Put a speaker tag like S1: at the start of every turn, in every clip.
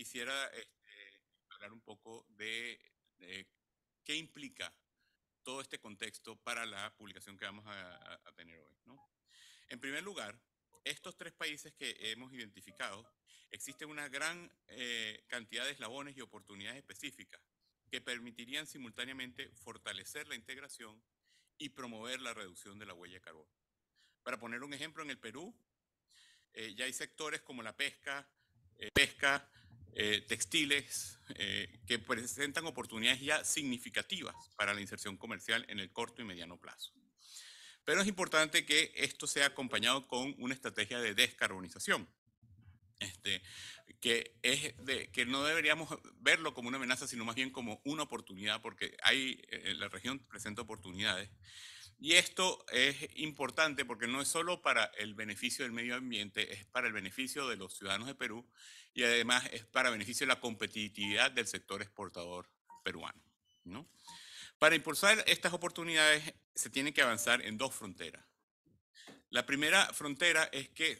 S1: quisiera este, hablar un poco de, qué implica todo este contexto para la publicación que vamos a, tener hoy. En primer lugar, estos tres países que hemos identificado, existe una gran eh, cantidad de eslabones y oportunidades específicas que permitirían simultáneamente fortalecer la integración y promover la reducción de la huella de carbono. Para poner un ejemplo, en el Perú eh, ya hay sectores como la pesca, eh, pesca, eh, textiles, que presentan oportunidades ya significativas para la inserción comercial en el corto y mediano plazo. Pero es importante que esto sea acompañado con una estrategia de descarbonización. Este, que, es de, que no deberíamos verlo como una amenaza, sino más bien como una oportunidad, porque hay, la región presenta oportunidades y esto es importante porque no es solo para el beneficio del medio ambiente, es para el beneficio de los ciudadanos de Perú y además es para beneficio de la competitividad del sector exportador peruano. ¿no? Para impulsar estas oportunidades se tiene que avanzar en dos fronteras. La primera frontera es que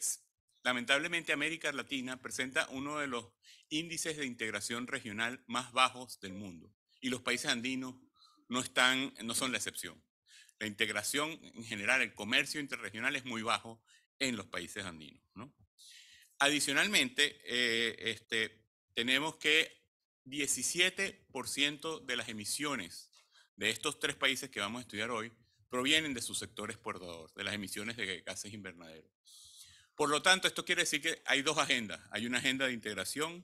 S1: lamentablemente América Latina presenta uno de los índices de integración regional más bajos del mundo y los países andinos no, están, no son la excepción. La integración en general, el comercio interregional es muy bajo en los países andinos. Adicionalmente, eh, este, tenemos que 17% de las emisiones de estos tres países que vamos a estudiar hoy provienen de su sector exportador, de las emisiones de gases invernaderos. Por lo tanto, esto quiere decir que hay dos agendas. Hay una agenda de integración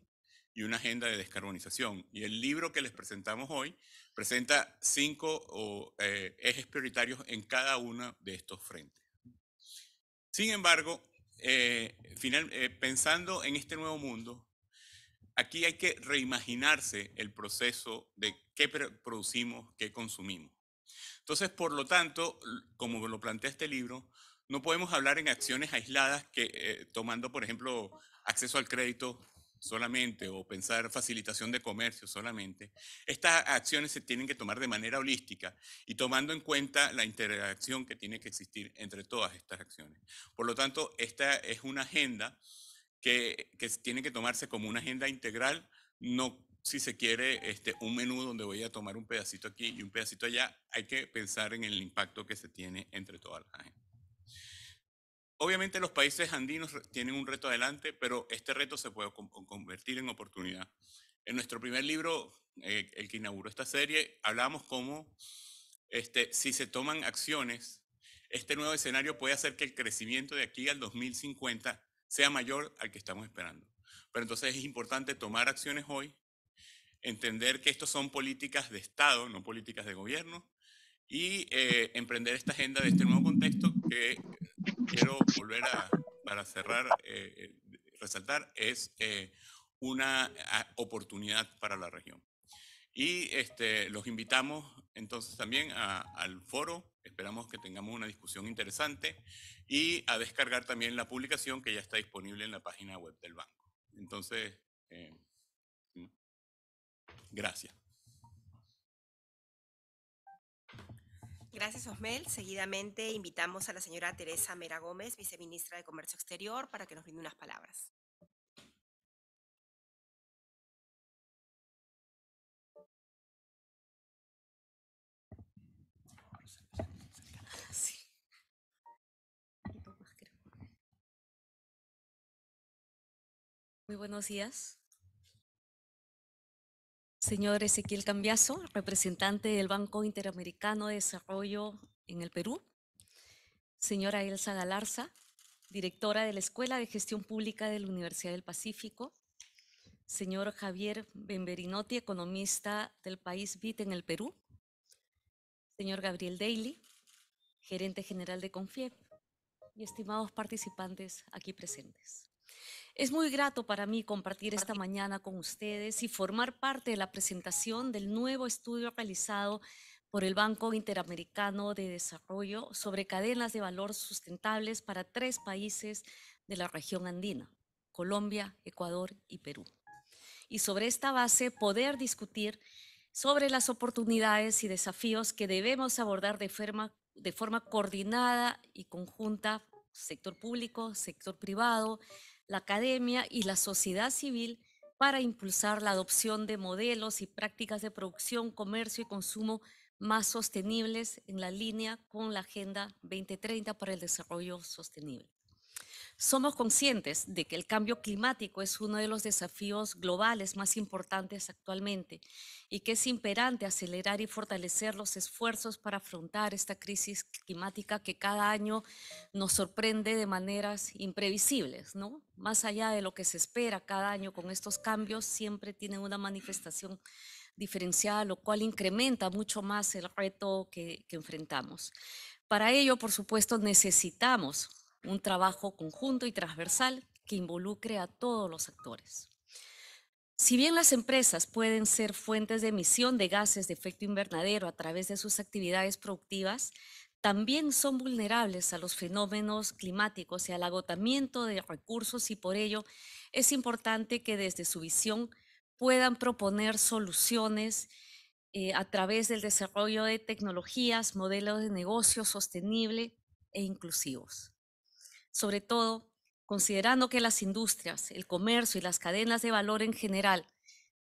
S1: y una agenda de descarbonización. Y el libro que les presentamos hoy presenta cinco eh, ejes prioritarios en cada uno de estos frentes. Sin embargo, eh, eh, pensando en este nuevo mundo, aquí hay que reimaginarse el proceso de qué producimos, qué consumimos. Entonces, por lo tanto, como lo plantea este libro, no podemos hablar en acciones aisladas que, tomando, por ejemplo, acceso al crédito solamente o pensar facilitación de comercio solamente, estas acciones se tienen que tomar de manera holística y tomando en cuenta la interacción que tiene que existir entre todas estas acciones. Por lo tanto, esta es una agenda que, que tiene que tomarse como una agenda integral, no si se quiere este, un menú donde voy a tomar un pedacito aquí y un pedacito allá, hay que pensar en el impacto que se tiene entre todas las agendas. Obviamente los países andinos tienen un reto adelante, pero este reto se puede convertir en oportunidad. En nuestro primer libro, eh, el que inauguró esta serie, hablamos cómo este, si se toman acciones, este nuevo escenario puede hacer que el crecimiento de aquí al 2050 sea mayor al que estamos esperando. Pero entonces es importante tomar acciones hoy, entender que estos son políticas de Estado, no políticas de gobierno, y eh, emprender esta agenda de este nuevo contexto que quiero volver a, para cerrar, eh, eh, resaltar, es eh, una oportunidad para la región. Y este, los invitamos entonces también al foro, esperamos que tengamos una discusión interesante y a descargar también la publicación que ya está disponible en la página web del banco. Entonces, gracias.
S2: Gracias, Osmel. Seguidamente invitamos a la señora Teresa Mera Gómez, viceministra de Comercio Exterior, para que nos brinde unas palabras.
S3: Muy buenos días. Señor Ezequiel Cambiazo, representante del Banco Interamericano de Desarrollo en el Perú. Señora Elsa Galarza, directora de la Escuela de Gestión Pública de la Universidad del Pacífico. Señor Javier Benverinotti, economista del país BIT en el Perú. Señor Gabriel Daly, gerente general de Confiep. Y estimados participantes aquí presentes. Es muy grato para mí compartir esta mañana con ustedes y formar parte de la presentación del nuevo estudio realizado por el Banco Interamericano de Desarrollo sobre cadenas de valor sustentables para tres países de la región andina, Colombia, Ecuador y Perú. Y sobre esta base poder discutir sobre las oportunidades y desafíos que debemos abordar de forma, de forma coordinada y conjunta, sector público, sector privado, la academia y la sociedad civil para impulsar la adopción de modelos y prácticas de producción, comercio y consumo más sostenibles en la línea con la Agenda 2030 para el Desarrollo Sostenible. Somos conscientes de que el cambio climático es uno de los desafíos globales más importantes actualmente y que es imperante acelerar y fortalecer los esfuerzos para afrontar esta crisis climática que cada año nos sorprende de maneras imprevisibles, ¿no? Más allá de lo que se espera cada año con estos cambios, siempre tienen una manifestación diferenciada, lo cual incrementa mucho más el reto que, que enfrentamos. Para ello, por supuesto, necesitamos un trabajo conjunto y transversal que involucre a todos los actores. Si bien las empresas pueden ser fuentes de emisión de gases de efecto invernadero a través de sus actividades productivas, también son vulnerables a los fenómenos climáticos y al agotamiento de recursos y por ello es importante que desde su visión puedan proponer soluciones eh, a través del desarrollo de tecnologías, modelos de negocio sostenible e inclusivos sobre todo considerando que las industrias, el comercio y las cadenas de valor en general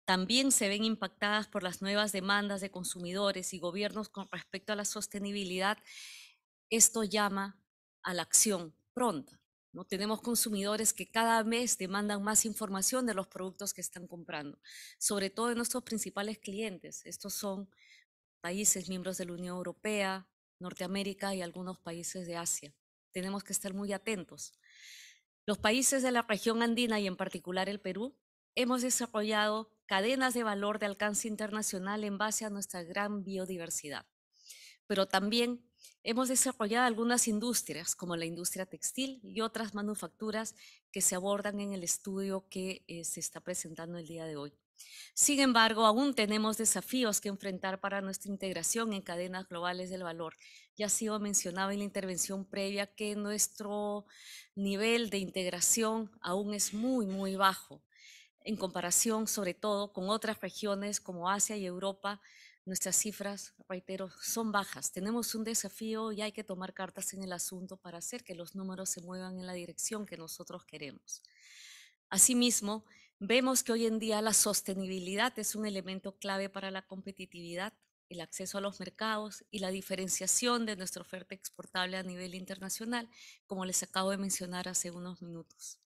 S3: también se ven impactadas por las nuevas demandas de consumidores y gobiernos con respecto a la sostenibilidad, esto llama a la acción pronta. ¿no? Tenemos consumidores que cada mes demandan más información de los productos que están comprando, sobre todo de nuestros principales clientes. Estos son países miembros de la Unión Europea, Norteamérica y algunos países de Asia tenemos que estar muy atentos. Los países de la región andina y en particular el Perú, hemos desarrollado cadenas de valor de alcance internacional en base a nuestra gran biodiversidad. Pero también hemos desarrollado algunas industrias, como la industria textil y otras manufacturas que se abordan en el estudio que eh, se está presentando el día de hoy. Sin embargo, aún tenemos desafíos que enfrentar para nuestra integración en cadenas globales del valor. Ya ha sido mencionado en la intervención previa que nuestro nivel de integración aún es muy, muy bajo. En comparación, sobre todo, con otras regiones como Asia y Europa, nuestras cifras, reitero, son bajas. Tenemos un desafío y hay que tomar cartas en el asunto para hacer que los números se muevan en la dirección que nosotros queremos. Asimismo, Vemos que hoy en día la sostenibilidad es un elemento clave para la competitividad, el acceso a los mercados y la diferenciación de nuestra oferta exportable a nivel internacional, como les acabo de mencionar hace unos minutos.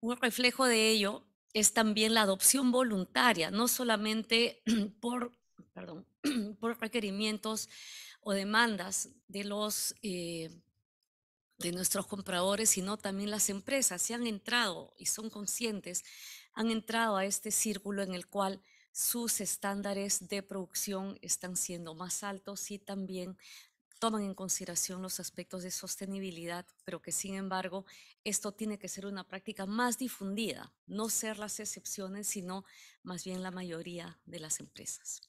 S3: Un reflejo de ello es también la adopción voluntaria, no solamente por, perdón, por requerimientos o demandas de los eh, de nuestros compradores, sino también las empresas, se han entrado y son conscientes, han entrado a este círculo en el cual sus estándares de producción están siendo más altos y también toman en consideración los aspectos de sostenibilidad, pero que sin embargo esto tiene que ser una práctica más difundida, no ser las excepciones, sino más bien la mayoría de las empresas.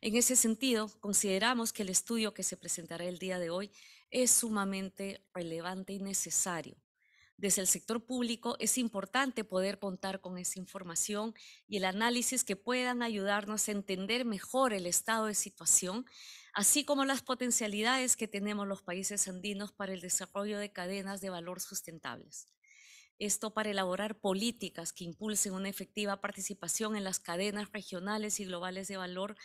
S3: En ese sentido, consideramos que el estudio que se presentará el día de hoy es sumamente relevante y necesario. Desde el sector público es importante poder contar con esa información y el análisis que puedan ayudarnos a entender mejor el estado de situación, así como las potencialidades que tenemos los países andinos para el desarrollo de cadenas de valor sustentables. Esto para elaborar políticas que impulsen una efectiva participación en las cadenas regionales y globales de valor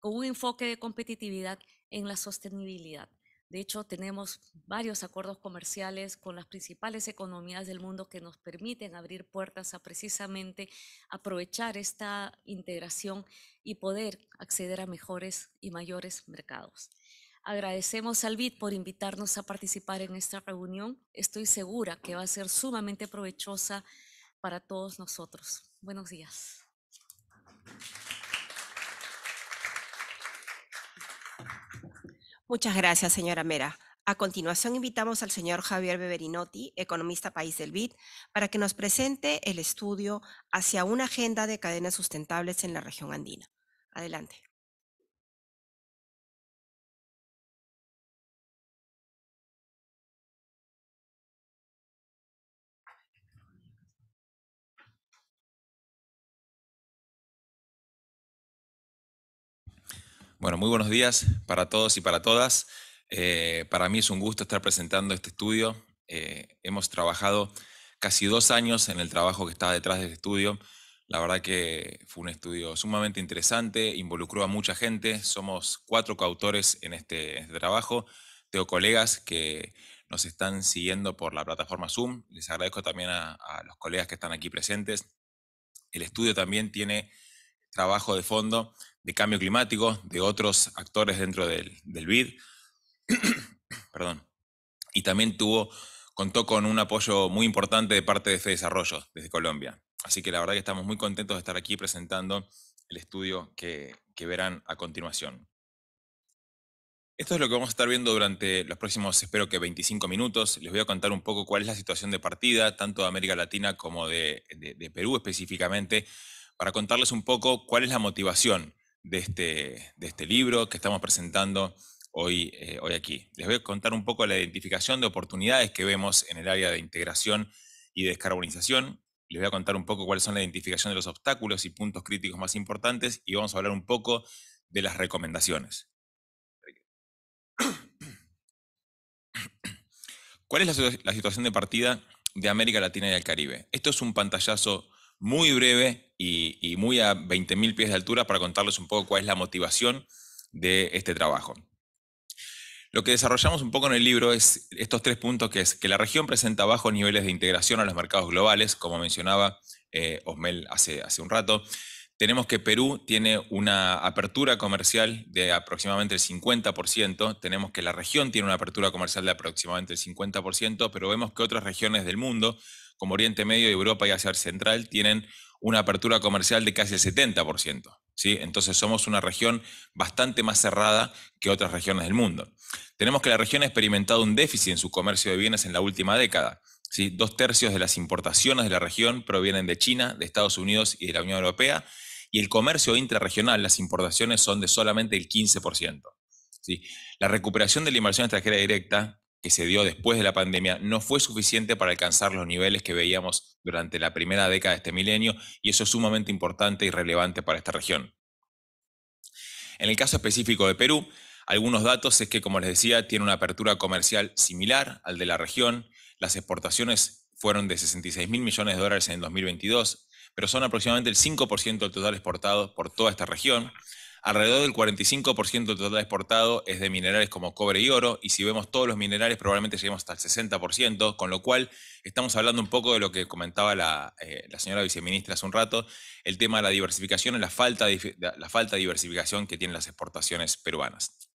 S3: con un enfoque de competitividad en la sostenibilidad. De hecho, tenemos varios acuerdos comerciales con las principales economías del mundo que nos permiten abrir puertas a precisamente aprovechar esta integración y poder acceder a mejores y mayores mercados. Agradecemos al BID por invitarnos a participar en esta reunión. Estoy segura que va a ser sumamente provechosa para todos nosotros. Buenos días.
S2: Muchas gracias, señora Mera. A continuación, invitamos al señor Javier Beverinotti, economista país del BID, para que nos presente el estudio hacia una agenda de cadenas sustentables en la región andina. Adelante.
S4: Bueno, muy buenos días para todos y para todas. Eh, para mí es un gusto estar presentando este estudio. Eh, hemos trabajado casi dos años en el trabajo que está detrás del estudio. La verdad que fue un estudio sumamente interesante, involucró a mucha gente, somos cuatro coautores en este, este trabajo. Tengo colegas que nos están siguiendo por la plataforma Zoom, les agradezco también a los colegas que están aquí presentes. El estudio también tiene trabajo de fondo de cambio climático, de otros actores dentro del, del BID. Perdón. Y también tuvo, contó con un apoyo muy importante de parte de FE Desarrollo desde Colombia. Así que la verdad que estamos muy contentos de estar aquí presentando el estudio que, que verán a continuación. Esto es lo que vamos a estar viendo durante los próximos, espero que 25 minutos. Les voy a contar un poco cuál es la situación de partida, tanto de América Latina como de, de, de Perú específicamente, para contarles un poco cuál es la motivación de este, de este libro que estamos presentando hoy, eh, hoy aquí. Les voy a contar un poco la identificación de oportunidades que vemos en el área de integración y descarbonización. Les voy a contar un poco cuáles son la identificación de los obstáculos y puntos críticos más importantes y vamos a hablar un poco de las recomendaciones. ¿Cuál es la, la situación de partida de América Latina y el Caribe? Esto es un pantallazo muy breve y, muy a 20.000 pies de altura para contarles un poco cuál es la motivación de este trabajo. Lo que desarrollamos un poco en el libro es estos tres puntos, que es que la región presenta bajos niveles de integración a los mercados globales, como mencionaba eh, Osmel hace, hace un rato. Tenemos que Perú tiene una apertura comercial de aproximadamente el 50%, tenemos que la región tiene una apertura comercial de aproximadamente el 50%, pero vemos que otras regiones del mundo, como Oriente Medio, Europa y Asia Central, tienen una apertura comercial de casi el 70%. ¿sí? Entonces somos una región bastante más cerrada que otras regiones del mundo. Tenemos que la región ha experimentado un déficit en su comercio de bienes en la última década. ¿sí? Dos tercios de las importaciones de la región provienen de China, de Estados Unidos y de la Unión Europea, y el comercio intrarregional, las importaciones son de solamente el 15%. ¿sí? La recuperación de la inversión extranjera directa que se dio después de la pandemia no fue suficiente para alcanzar los niveles que veíamos durante la primera década de este milenio y eso es sumamente importante y relevante para esta región. En el caso específico de Perú, algunos datos es que, como les decía, tiene una apertura comercial similar al de la región. Las exportaciones fueron de 66 mil millones de dólares en el 2022, pero son aproximadamente el 5% del total exportado por toda esta región. Alrededor del 45% del total exportado es de minerales como cobre y oro, y si vemos todos los minerales probablemente lleguemos hasta el 60%, con lo cual estamos hablando un poco de lo que comentaba la, eh, la señora viceministra hace un rato, el tema de la diversificación y la falta de, la falta de diversificación que tienen las exportaciones peruanas.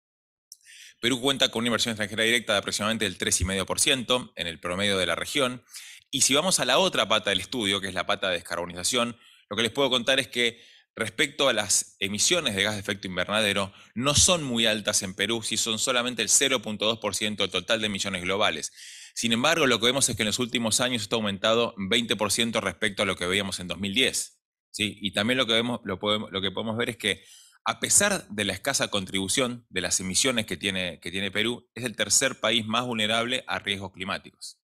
S4: Perú cuenta con una inversión extranjera directa de aproximadamente el 3,5% en el promedio de la región, y si vamos a la otra pata del estudio, que es la pata de descarbonización, lo que les puedo contar es que respecto a las emisiones de gas de efecto invernadero, no son muy altas en Perú, si son solamente el 0.2% del total de emisiones globales. Sin embargo, lo que vemos es que en los últimos años esto ha aumentado 20% respecto a lo que veíamos en 2010. ¿sí? Y también lo que, vemos, lo, podemos, lo que podemos ver es que a pesar de la escasa contribución de las emisiones que tiene, que tiene Perú, es el tercer país más vulnerable a riesgos climáticos.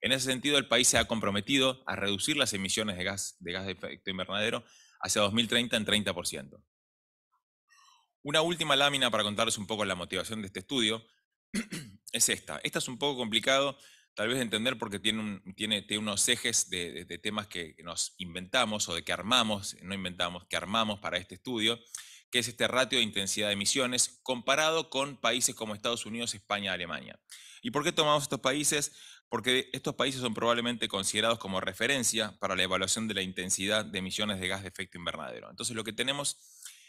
S4: En ese sentido, el país se ha comprometido a reducir las emisiones de gas de, gas de efecto invernadero hacia 2030 en 30%. Una última lámina para contarles un poco la motivación de este estudio es esta. Esta es un poco complicado tal vez de entender porque tiene, un, tiene, tiene unos ejes de, de, de, temas que nos inventamos o de que armamos, no inventamos, que armamos para este estudio, que es este ratio de intensidad de emisiones comparado con países como Estados Unidos, España, Alemania. ¿Y por qué tomamos estos países? Porque estos países son probablemente considerados como referencia para la evaluación de la intensidad de emisiones de gas de efecto invernadero. Entonces lo que tenemos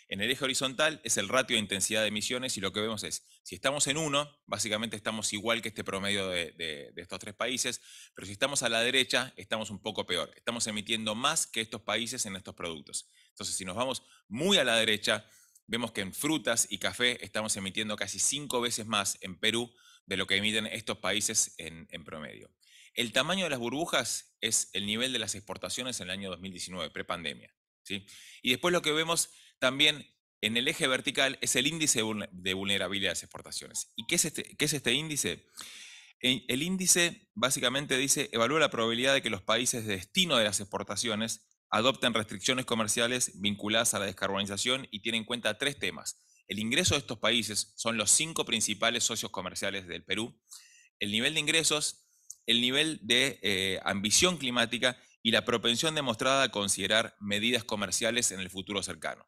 S4: en el eje horizontal es el ratio de intensidad de emisiones y lo que vemos es, si estamos en uno, básicamente estamos igual que este promedio de, de, de, estos tres países, pero si estamos a la derecha, estamos un poco peor. Estamos emitiendo más que estos países en estos productos. Entonces, si nos vamos muy a la derecha, vemos que en frutas y café estamos emitiendo casi cinco veces más en Perú de lo que emiten estos países en, promedio. El tamaño de las burbujas es el nivel de las exportaciones en el año 2019, prepandemia. ¿sí? Y después lo que vemos también en el eje vertical es el índice de vulnerabilidad de las exportaciones. ¿Y qué es este, qué es este índice? El índice básicamente dice, evalúa la probabilidad de que los países de destino de las exportaciones adopten restricciones comerciales vinculadas a la descarbonización y tiene en cuenta tres temas el ingreso de estos países son los cinco principales socios comerciales del Perú, el nivel de ingresos, el nivel de eh, ambición climática y la propensión demostrada a considerar medidas comerciales en el futuro cercano.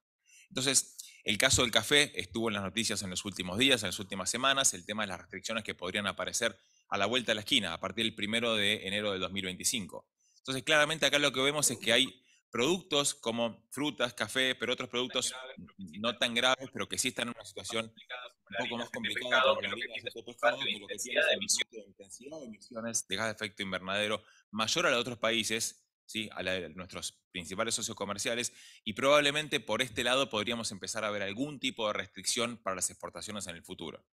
S4: Entonces, el caso del café estuvo en las noticias en los últimos días, en las últimas semanas, el tema de las restricciones que podrían aparecer a la vuelta de la esquina, a partir del primero de enero de 2025. Entonces, claramente acá lo que vemos es que hay productos como frutas, café, pero otros productos no tan graves, pero que sí están en una situación un poco más complicada porque lo que tiene es intensidad de emisiones de gas de efecto invernadero mayor a la de otros países, ¿sí? a la de nuestros principales socios comerciales, y probablemente por este lado podríamos empezar a ver algún tipo de restricción para las exportaciones en el futuro.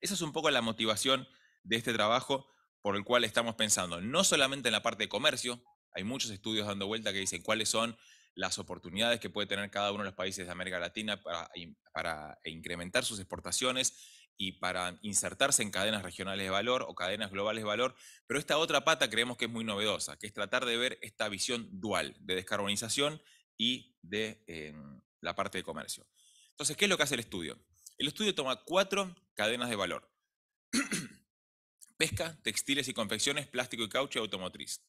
S4: Esa es un poco la motivación de este trabajo por el cual estamos pensando no solamente en la parte de comercio, hay muchos estudios dando vuelta que dicen cuáles son las oportunidades que puede tener cada uno de los países de América Latina para, para incrementar sus exportaciones y para insertarse en cadenas regionales de valor o cadenas globales de valor, pero esta otra pata creemos que es muy novedosa, que es tratar de ver esta visión dual de descarbonización y de em, la parte de comercio. Entonces, ¿qué es lo que hace el estudio? El estudio toma cuatro cadenas de valor. Pesca, textiles y confecciones, plástico y caucho y automotriz.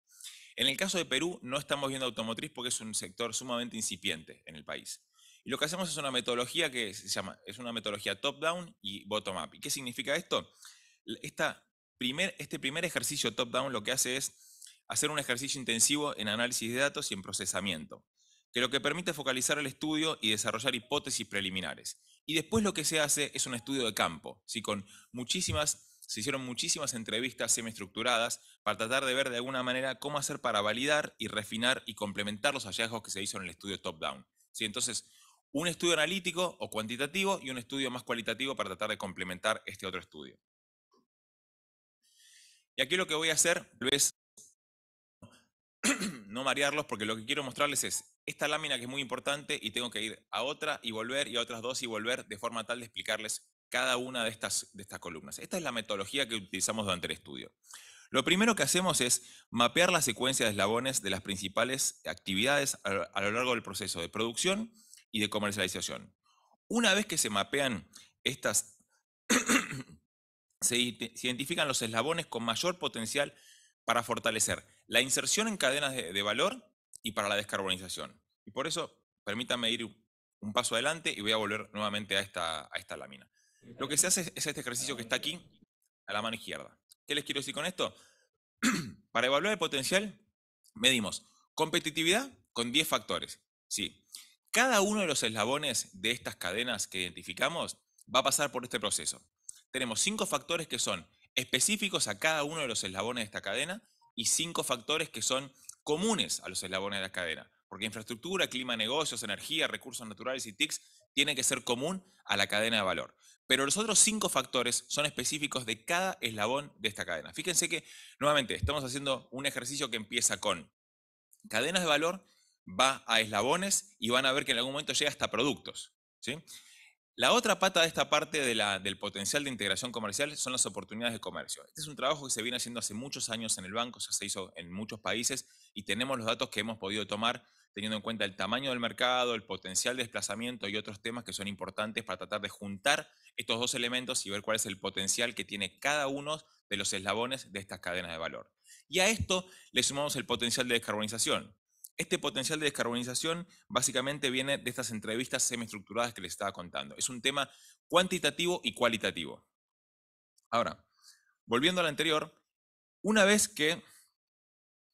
S4: En el caso de Perú, no estamos viendo automotriz porque es un sector sumamente incipiente en el país. Y lo que hacemos es una metodología que se llama, es una metodología top-down y bottom-up. ¿Y qué significa esto? Esta primer, este primer ejercicio top-down lo que hace es hacer un ejercicio intensivo en análisis de datos y en procesamiento, que lo que permite focalizar el estudio y desarrollar hipótesis preliminares. Y después lo que se hace es un estudio de campo, ¿sí? con muchísimas se hicieron muchísimas entrevistas semiestructuradas para tratar de ver de alguna manera cómo hacer para validar y refinar y complementar los hallazgos que se hizo en el estudio top-down. ¿Sí? Entonces, un estudio analítico o cuantitativo y un estudio más cualitativo para tratar de complementar este otro estudio. Y aquí lo que voy a hacer es no marearlos porque lo que quiero mostrarles es esta lámina que es muy importante y tengo que ir a otra y volver y a otras dos y volver de forma tal de explicarles cada una de estas, de estas columnas. Esta es la metodología que utilizamos durante el estudio. Lo primero que hacemos es mapear la secuencia de eslabones de las principales actividades a lo largo del proceso de producción y de comercialización. Una vez que se mapean estas, se identifican los eslabones con mayor potencial para fortalecer la inserción en cadenas de, valor y para la descarbonización. Y por eso, permítanme ir un paso adelante y voy a volver nuevamente a esta, a esta lámina. Lo que se hace es este ejercicio que está aquí, a la mano izquierda. ¿Qué les quiero decir con esto? Para evaluar el potencial, medimos competitividad con 10 factores. Sí. Cada uno de los eslabones de estas cadenas que identificamos va a pasar por este proceso. Tenemos cinco factores que son específicos a cada uno de los eslabones de esta cadena y cinco factores que son comunes a los eslabones de la cadena. Porque infraestructura, clima, negocios, energía, recursos naturales y TICs tiene que ser común a la cadena de valor. Pero los otros cinco factores son específicos de cada eslabón de esta cadena. Fíjense que, nuevamente, estamos haciendo un ejercicio que empieza con cadenas de valor, va a eslabones y van a ver que en algún momento llega hasta productos. ¿sí? La otra pata de esta parte del potencial de integración comercial son las oportunidades de comercio. Este es un trabajo que se viene haciendo hace muchos años en el banco, se hizo en muchos países y tenemos los datos que hemos podido tomar teniendo en cuenta el tamaño del mercado, el potencial de desplazamiento y otros temas que son importantes para tratar de juntar estos dos elementos y ver cuál es el potencial que tiene cada uno de los eslabones de estas cadenas de valor. Y a esto le sumamos el potencial de descarbonización. Este potencial de descarbonización básicamente viene de estas entrevistas semiestructuradas que les estaba contando. Es un tema cuantitativo y cualitativo. Ahora, volviendo al anterior, una vez que,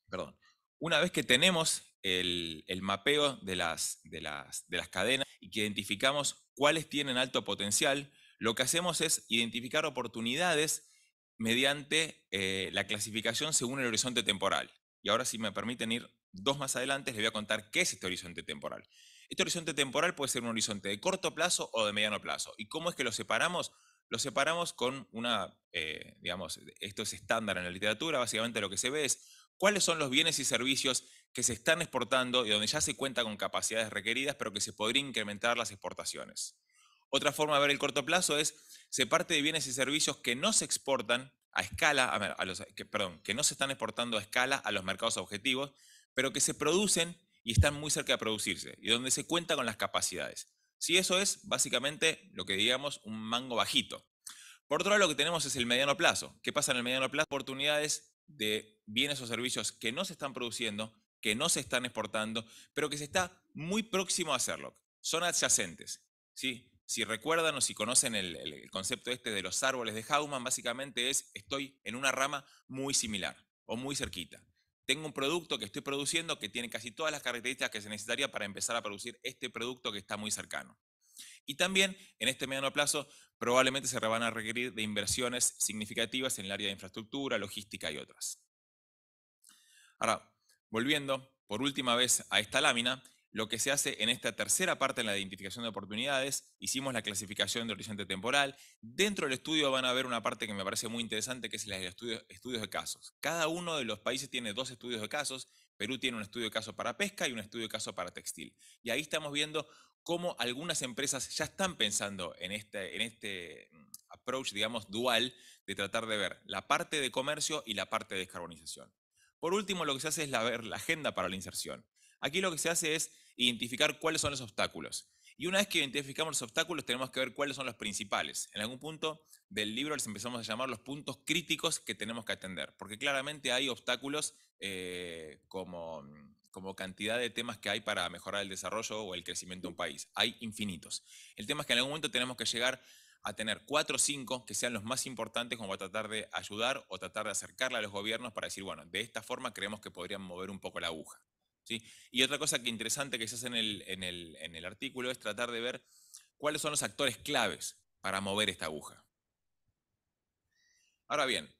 S4: perdón, una vez que tenemos el, mapeo de las, de, las, de las cadenas y que identificamos cuáles tienen alto potencial, lo que hacemos es identificar oportunidades mediante eh, la clasificación según el horizonte temporal. Y ahora, si me permiten ir dos más adelante, les voy a contar qué es este horizonte temporal. Este horizonte temporal puede ser un horizonte de corto plazo o de mediano plazo. ¿Y cómo es que lo separamos? Lo separamos con una, eh, digamos, esto es estándar en la literatura, básicamente lo que se ve es cuáles son los bienes y servicios que se están exportando y donde ya se cuenta con capacidades requeridas, pero que se podrían incrementar las exportaciones. Otra forma de ver el corto plazo es, se parte de bienes y servicios que no se exportan a escala, que, perdón, que no se están exportando a escala a los mercados objetivos, pero que se producen y están muy cerca de producirse, y donde se cuenta con las capacidades. Si eso es básicamente lo que digamos un mango bajito. Por otro lado, lo que tenemos es el mediano plazo. ¿Qué pasa en el mediano plazo? Oportunidades de bienes o servicios que no se están produciendo, que no se están exportando, pero que se está muy próximo a hacerlo. Son adyacentes. ¿sí? Si recuerdan o si conocen el, concepto este de los árboles de Hauman, básicamente es estoy en una rama muy similar o muy cerquita. Tengo un producto que estoy produciendo que tiene casi todas las características que se necesitaría para empezar a producir este producto que está muy cercano. Y también en este mediano plazo probablemente se van a requerir de inversiones significativas en el área de infraestructura, logística y otras. Ahora, volviendo por última vez a esta lámina, lo que se hace en esta tercera parte en la identificación de oportunidades, hicimos la clasificación de horizonte temporal. Dentro del estudio van a ver una parte que me parece muy interesante, que es la de estudios, estudios de casos. Cada uno de los países tiene dos estudios de casos. Perú tiene un estudio de caso para pesca y un estudio de caso para textil. Y ahí estamos viendo cómo algunas empresas ya están pensando en este, en este mm, approach, digamos, dual, de tratar de ver la parte de comercio y la parte de descarbonización. Por último, lo que se hace es la, ver la agenda para la inserción. Aquí lo que se hace es identificar cuáles son los obstáculos. Y una vez que identificamos los obstáculos, tenemos que ver cuáles son los principales. En algún punto del libro les empezamos a llamar los puntos críticos que tenemos que atender, porque claramente hay obstáculos eh, como, como cantidad de temas que hay para mejorar el desarrollo o el crecimiento de un país. Hay infinitos. El tema es que en algún momento tenemos que llegar a tener cuatro o cinco que sean los más importantes como a tratar de ayudar o tratar de acercarle a los gobiernos para decir, bueno, de esta forma creemos que podrían mover un poco la aguja. Y otra cosa que interesante que se hace en el, en, el, en el artículo es tratar de ver cuáles son los actores claves para mover esta aguja. Ahora bien,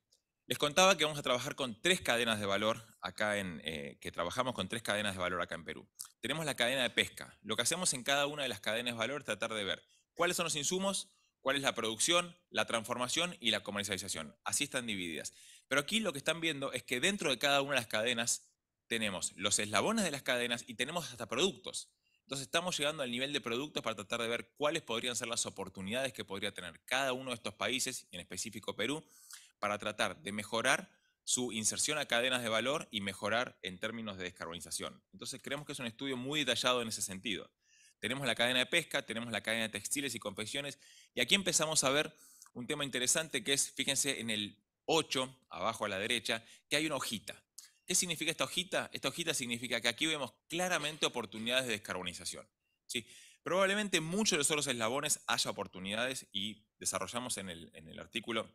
S4: les contaba que vamos a trabajar con tres cadenas de valor acá en, eh, que trabajamos con tres cadenas de valor acá en Perú. Tenemos la cadena de pesca. Lo que hacemos en cada una de las cadenas de valor es tratar de ver cuáles son los insumos, cuál es la producción, la transformación y la comercialización. Así están divididas. Pero aquí lo que están viendo es que dentro de cada una de las cadenas tenemos los eslabones de las cadenas y tenemos hasta productos. Entonces estamos llegando al nivel de productos para tratar de ver cuáles podrían ser las oportunidades que podría tener cada uno de estos países, en específico Perú, para tratar de mejorar su inserción a cadenas de valor y mejorar en términos de descarbonización. Entonces creemos que es un estudio muy detallado en ese sentido. Tenemos la cadena de pesca, tenemos la cadena de textiles y confecciones, y aquí empezamos a ver un tema interesante que es, fíjense en el 8, abajo a la derecha, que hay una hojita. ¿Qué significa esta hojita? Esta hojita significa que aquí vemos claramente oportunidades de descarbonización. ¿sí? Probablemente en muchos de los otros eslabones haya oportunidades y desarrollamos en el, en el artículo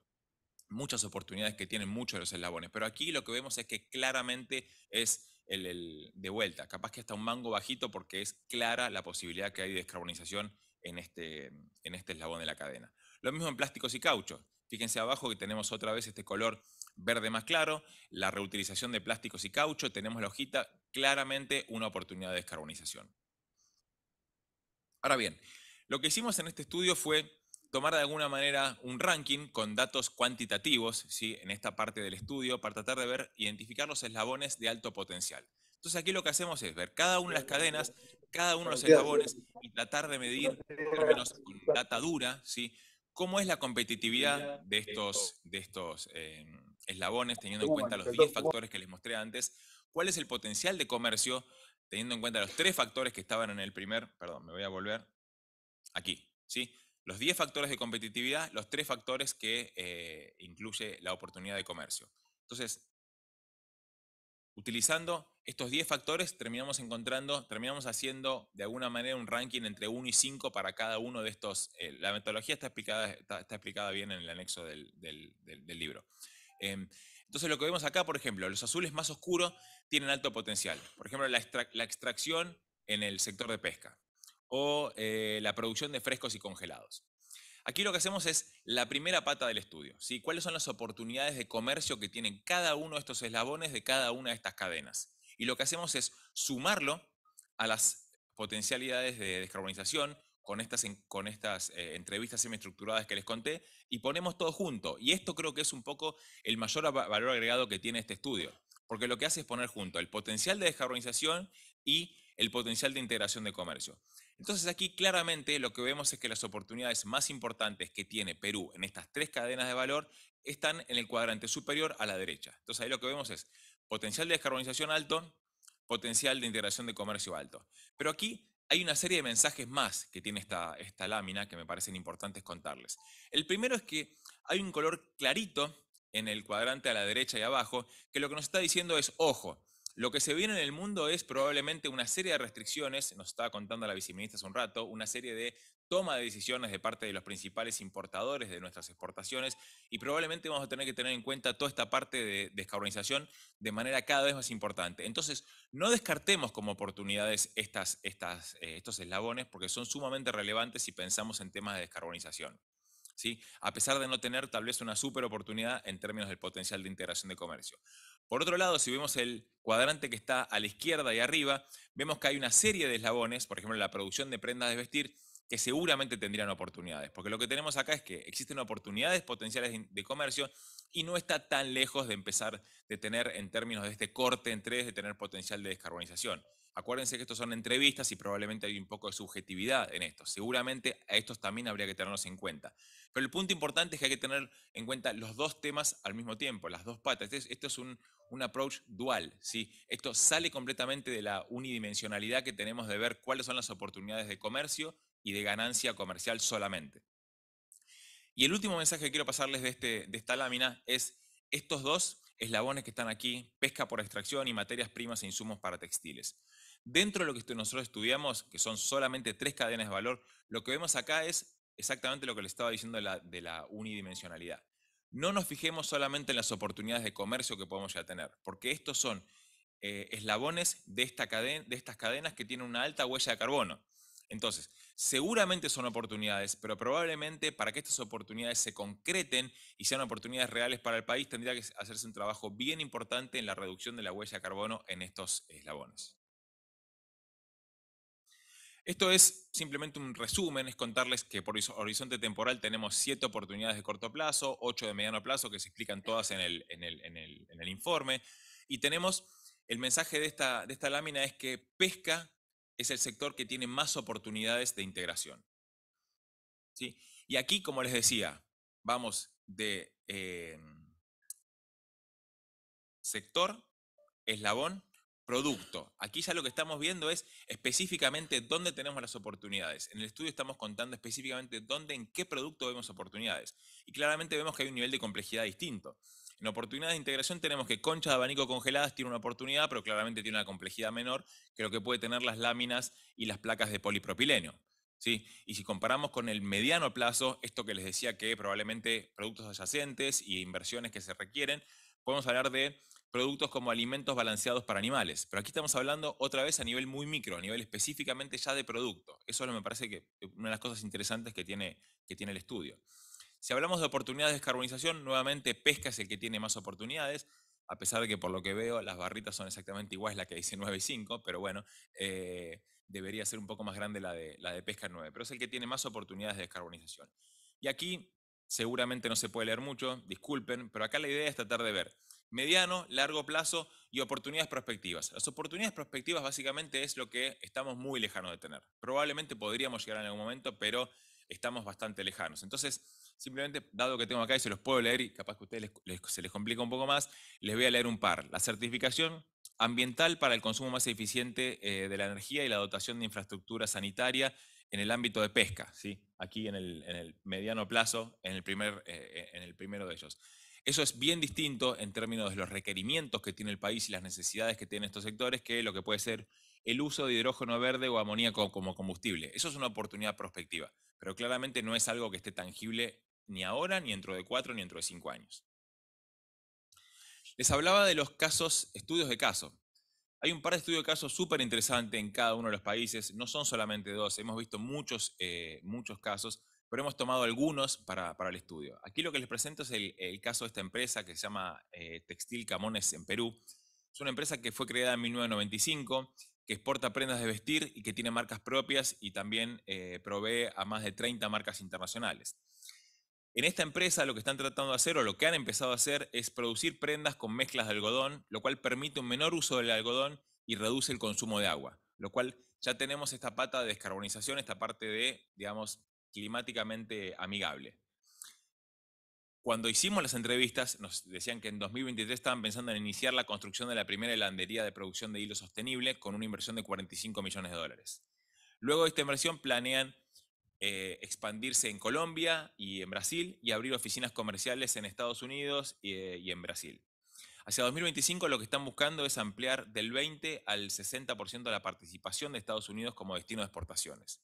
S4: muchas oportunidades que tienen muchos de los eslabones, pero aquí lo que vemos es que claramente es el, de vuelta, capaz que hasta un mango bajito porque es clara la posibilidad que hay de descarbonización en este, en este eslabón de la cadena. Lo mismo en plásticos y caucho. Fíjense abajo que tenemos otra vez este color verde más claro, la reutilización de plásticos y caucho, tenemos la hojita, claramente una oportunidad de descarbonización. Ahora bien, lo que hicimos en este estudio fue tomar de alguna manera un ranking con datos cuantitativos ¿sí? en esta parte del estudio para tratar de ver, identificar los eslabones de alto potencial. Entonces aquí lo que hacemos es ver cada una de las cadenas, cada uno de los eslabones y tratar de medir, por menos con data dura, ¿sí? cómo es la competitividad de estos, de estos eh, eslabones, teniendo en cuenta los 10 factores que les mostré antes, cuál es el potencial de comercio, teniendo en cuenta los tres factores que estaban en el primer, perdón, me voy a volver aquí, ¿sí? Los 10 factores de competitividad, los tres factores que eh, incluye la oportunidad de comercio. Entonces, utilizando estos 10 factores, terminamos encontrando, terminamos haciendo de alguna manera un ranking entre 1 y 5 para cada uno de estos. Eh, la metodología está explicada, está, explicada bien en el anexo del libro. Em, entonces lo que vemos acá, por ejemplo, los azules más oscuros tienen alto potencial. Por ejemplo, la, extracción en el sector de pesca o eh, la producción de frescos y congelados. Aquí lo que hacemos es la primera pata del estudio. ¿Cuáles son las oportunidades de comercio que tienen cada uno de estos eslabones de cada una de estas cadenas? Y lo que hacemos es sumarlo a las potencialidades de descarbonización, con estas, con estas eh, entrevistas semiestructuradas que les conté y ponemos todo junto. Y esto creo que es un poco el mayor valor agregado que tiene este estudio, porque lo que hace es poner junto el potencial de descarbonización y el potencial de integración de comercio. Entonces aquí claramente lo que vemos es que las oportunidades más importantes que tiene Perú en estas tres cadenas de valor están en el cuadrante superior a la derecha. Entonces ahí lo que vemos es potencial de descarbonización alto, potencial de integración de comercio alto. Pero aquí hay una serie de mensajes más que tiene esta, esta lámina que me parecen importantes contarles. El primero es que hay un color clarito en el cuadrante a la derecha y abajo, que lo que nos está diciendo es, ojo, lo que se viene en el mundo es probablemente una serie de restricciones, nos estaba contando la viceministra hace un rato, una serie de toma de decisiones de parte de los principales importadores de nuestras exportaciones y probablemente vamos a tener que tener en cuenta toda esta parte de descarbonización de manera cada vez más importante. Entonces, no descartemos como oportunidades estas, estas, eh, estos eslabones porque son sumamente relevantes si pensamos en temas de descarbonización. ¿Sí? A pesar de no tener tal vez una super oportunidad en términos del potencial de integración de comercio. Por otro lado, si vemos el cuadrante que está a la izquierda y arriba, vemos que hay una serie de eslabones, por ejemplo, la producción de prendas de vestir, que seguramente tendrían oportunidades. Porque lo que tenemos acá es que existen oportunidades potenciales de comercio y no está tan lejos de empezar de tener, en términos de este corte en tres, de tener potencial de descarbonización. Acuérdense que estos son entrevistas y probablemente hay un poco de subjetividad en esto. Seguramente a estos también habría que tenerlos en cuenta. Pero el punto importante es que hay que tener en cuenta los dos temas al mismo tiempo, las dos patas. esto es un, approach dual. Esto sale completamente de la unidimensionalidad que tenemos de ver cuáles son las oportunidades de comercio y de ganancia comercial solamente. Y el último mensaje que quiero pasarles de, este, de esta lámina es estos dos eslabones que están aquí, pesca por extracción y materias primas e insumos para textiles. Dentro de lo que nosotros estudiamos, que son solamente tres cadenas de valor, lo que vemos acá es exactamente lo que les estaba diciendo de la, unidimensionalidad. No nos fijemos solamente en las oportunidades de comercio que podemos ya tener, porque estos son eh, eslabones de, esta cadena, de estas cadenas que tienen una alta huella de carbono. Entonces, seguramente son oportunidades, pero probablemente para que estas oportunidades se concreten y sean oportunidades reales para el país, tendría que hacerse un trabajo bien importante en la reducción de la huella de carbono en estos eslabones. Esto es simplemente un resumen, es contarles que por horizonte temporal tenemos siete oportunidades de corto plazo, ocho de mediano plazo que se explican todas en el, en el, informe. Y tenemos, el mensaje de esta, de esta lámina es que pesca es el sector que tiene más oportunidades de integración. ¿Sí? Y aquí, como les decía, vamos de eh, sector, eslabón, producto. Aquí ya lo que estamos viendo es específicamente dónde tenemos las oportunidades. En el estudio estamos contando específicamente dónde, en qué producto vemos oportunidades. Y claramente vemos que hay un nivel de complejidad distinto. En oportunidades de integración tenemos que conchas de abanico congeladas tiene una oportunidad, pero claramente tiene una complejidad menor que lo que puede tener las láminas y las placas de polipropileno. ¿sí? Y si comparamos con el mediano plazo, esto que les decía que probablemente productos adyacentes y inversiones que se requieren, podemos hablar de productos como alimentos balanceados para animales. Pero aquí estamos hablando otra vez a nivel muy micro, a nivel específicamente ya de producto. Eso me parece que una de las cosas interesantes que tiene, que tiene el estudio. Si hablamos de oportunidades de descarbonización, nuevamente pesca es el que tiene más oportunidades, a pesar de que por lo que veo las barritas son exactamente iguales, la que dice 9 y 5, pero bueno, eh, debería ser un poco más grande la de, la de pesca 9, pero es el que tiene más oportunidades de descarbonización. Y aquí seguramente no se puede leer mucho, disculpen, pero acá la idea es tratar de ver mediano, largo plazo y oportunidades prospectivas. Las oportunidades prospectivas básicamente es lo que estamos muy lejanos de tener. Probablemente podríamos llegar en algún momento, pero estamos bastante lejanos. Entonces, Simplemente, dado que tengo acá y se los puedo leer y capaz que a ustedes se les complica un poco más, les voy a leer un par. La certificación ambiental para el consumo más eficiente eh, de la energía y la dotación de infraestructura sanitaria en el ámbito de pesca, ¿sí? aquí en el, mediano plazo, en el, primer, eh, en el primero de ellos. Eso es bien distinto en términos de los requerimientos que tiene el país y las necesidades que tienen estos sectores que lo que puede ser el uso de hidrógeno verde o amoníaco como combustible. Eso es una oportunidad prospectiva, pero claramente no es algo que esté tangible ni ahora, ni dentro de cuatro, ni dentro de cinco años. Les hablaba de los casos, estudios de caso. Hay un par de estudios de caso súper interesantes en cada uno de los países, no son solamente dos, hemos visto muchos, eh, muchos casos, pero hemos tomado algunos para, el estudio. Aquí lo que les presento es el, caso de esta empresa que se llama eh, Textil Camones en Perú. Es una empresa que fue creada en 1995, que exporta prendas de vestir y que tiene marcas propias y también eh, provee a más de 30 marcas internacionales. En esta empresa lo que están tratando de hacer o lo que han empezado a hacer es producir prendas con mezclas de algodón, lo cual permite un menor uso del algodón y reduce el consumo de agua, lo cual ya tenemos esta pata de descarbonización, esta parte de, digamos, climáticamente amigable. Cuando hicimos las entrevistas, nos decían que en 2023 estaban pensando en iniciar la construcción de la primera helandería de producción de hilo sostenible con una inversión de 45 millones de dólares. Luego de esta inversión planean eh, expandirse en Colombia y en Brasil y abrir oficinas comerciales en Estados Unidos y, eh, y en Brasil. Hacia 2025 lo que están buscando es ampliar del 20 al 60% de la participación de Estados Unidos como destino de exportaciones.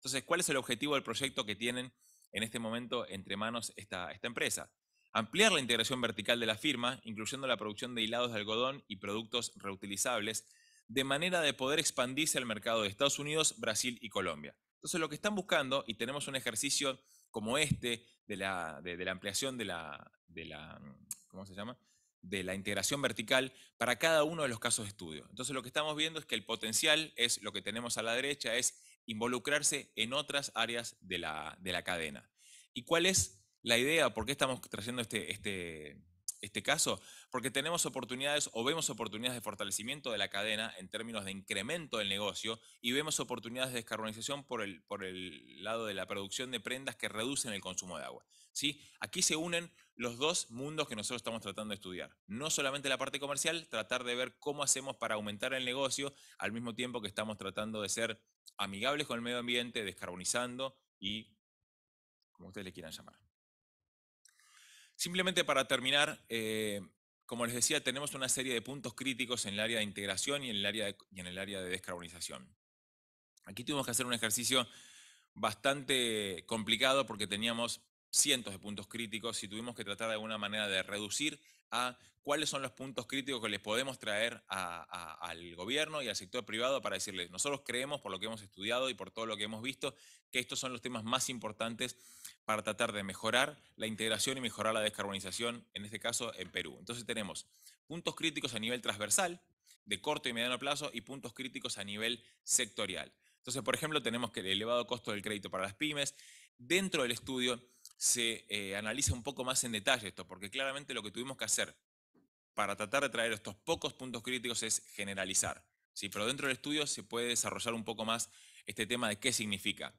S4: Entonces, ¿cuál es el objetivo del proyecto que tienen en este momento entre manos esta, empresa? Ampliar la integración vertical de la firma, incluyendo la producción de hilados de algodón y productos reutilizables, de manera de poder expandirse al mercado de Estados Unidos, Brasil y Colombia. Entonces, lo que están buscando, y tenemos un ejercicio como este de la, de, de la ampliación de la, de la, ¿cómo se llama? de la integración vertical para cada uno de los casos de estudio. Entonces lo que estamos viendo es que el potencial es lo que tenemos a la derecha, es involucrarse en otras áreas de la, de la cadena. ¿Y cuál es la idea? ¿Por qué estamos trayendo este, este, este caso? Porque tenemos oportunidades o vemos oportunidades de fortalecimiento de la cadena en términos de incremento del negocio y vemos oportunidades de descarbonización por el, por el lado de la producción de prendas que reducen el consumo de agua. ¿sí? Aquí se unen los dos mundos que nosotros estamos tratando de estudiar. No solamente la parte comercial, tratar de ver cómo hacemos para aumentar el negocio al mismo tiempo que estamos tratando de ser amigables con el medio ambiente, descarbonizando y como ustedes le quieran llamar. Simplemente para terminar, eh, como les decía, tenemos una serie de puntos críticos en el área de integración y en el área de, y en el área de descarbonización. Aquí tuvimos que hacer un ejercicio bastante complicado porque teníamos cientos de puntos críticos y tuvimos que tratar de alguna manera de reducir a cuáles son los puntos críticos que les podemos traer al gobierno y al sector privado para decirles, nosotros creemos por lo que hemos estudiado y por todo lo que hemos visto, que estos son los temas más importantes para tratar de mejorar la integración y mejorar la descarbonización, en este caso en Perú. Entonces tenemos puntos críticos a nivel transversal, de corto y mediano plazo, y puntos críticos a nivel sectorial. Entonces, por ejemplo, tenemos que el elevado costo del crédito para las pymes. Dentro del estudio se eh, analiza un poco más en detalle esto, porque claramente lo que tuvimos que hacer para tratar de traer estos pocos puntos críticos es generalizar. ¿sí? Pero dentro del estudio se puede desarrollar un poco más este tema de qué significa.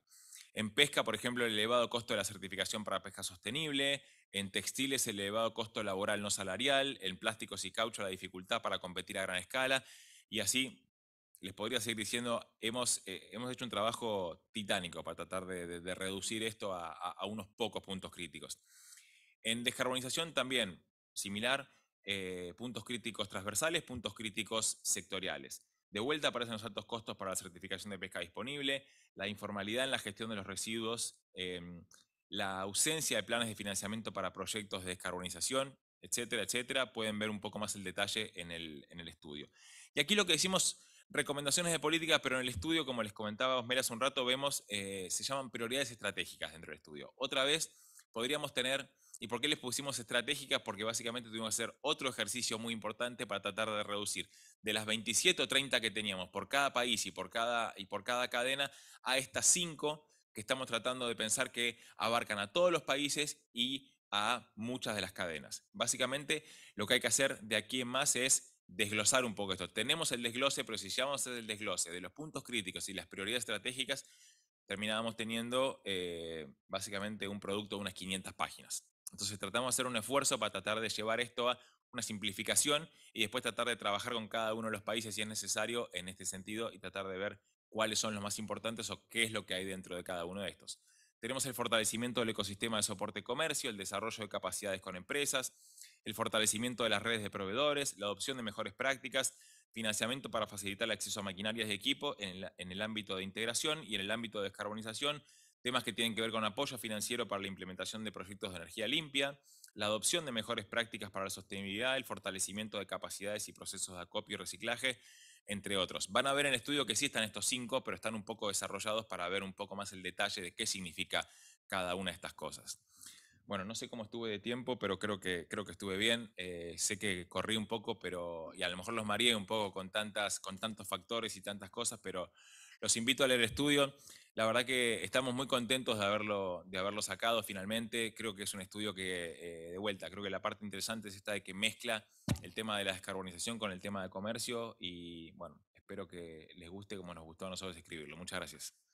S4: En pesca, por ejemplo, el elevado costo de la certificación para pesca sostenible, en textiles el elevado costo laboral no salarial, en plásticos y caucho la dificultad para competir a gran escala, y así les podría seguir diciendo, hemos, eh, hemos hecho un trabajo titánico para tratar de, reducir esto a, unos pocos puntos críticos. En descarbonización también, similar, eh, puntos críticos transversales, puntos críticos sectoriales. De vuelta aparecen los altos costos para la certificación de pesca disponible, la informalidad en la gestión de los residuos, em, la ausencia de planes de financiamiento para proyectos de descarbonización, etcétera, etcétera. Pueden ver un poco más el detalle en el, en el estudio. Y aquí lo que decimos recomendaciones de política, pero en el estudio, como les comentaba Osmera hace un rato, vemos, eh, se llaman prioridades estratégicas dentro del estudio. Otra vez, podríamos tener, ¿y por qué les pusimos estratégicas? Porque básicamente tuvimos que hacer otro ejercicio muy importante para tratar de reducir de las 27 o 30 que teníamos por cada país y por cada, y por cada cadena a estas 5 que estamos tratando de pensar que abarcan a todos los países y a muchas de las cadenas. Básicamente, lo que hay que hacer de aquí en más es desglosar un poco esto. Tenemos el desglose, pero si llevamos a hacer el desglose de los puntos críticos y las prioridades estratégicas, terminábamos teniendo eh, básicamente un producto de unas 500 páginas. Entonces tratamos de hacer un esfuerzo para tratar de llevar esto a una simplificación y después tratar de trabajar con cada uno de los países si es necesario en este sentido y tratar de ver cuáles son los más importantes o qué es lo que hay dentro de cada uno de estos. Tenemos el fortalecimiento del ecosistema de soporte comercio, el desarrollo de capacidades con empresas, el fortalecimiento de las redes de proveedores, la adopción de mejores prácticas, financiamiento para facilitar el acceso a maquinarias y equipo en el, ámbito de integración y en el ámbito de descarbonización, temas que tienen que ver con apoyo financiero para la implementación de proyectos de energía limpia, la adopción de mejores prácticas para la sostenibilidad, el fortalecimiento de capacidades y procesos de acopio y reciclaje, entre otros. Van a ver en el estudio que sí están estos cinco, pero están un poco desarrollados para ver un poco más el detalle de qué significa cada una de estas cosas. Bueno, no sé cómo estuve de tiempo, pero creo que, creo que estuve bien. Eh, sé que corrí un poco, pero y a lo mejor los mareé un poco con, tantas, con tantos factores y tantas cosas, pero los invito a leer el estudio. La verdad que estamos muy contentos de haberlo, de haberlo sacado finalmente. Creo que es un estudio que, eh, de vuelta, creo que la parte interesante es esta de que mezcla el tema de la descarbonización con el tema de comercio y bueno, espero que les guste como nos gustó a nosotros escribirlo. Muchas gracias.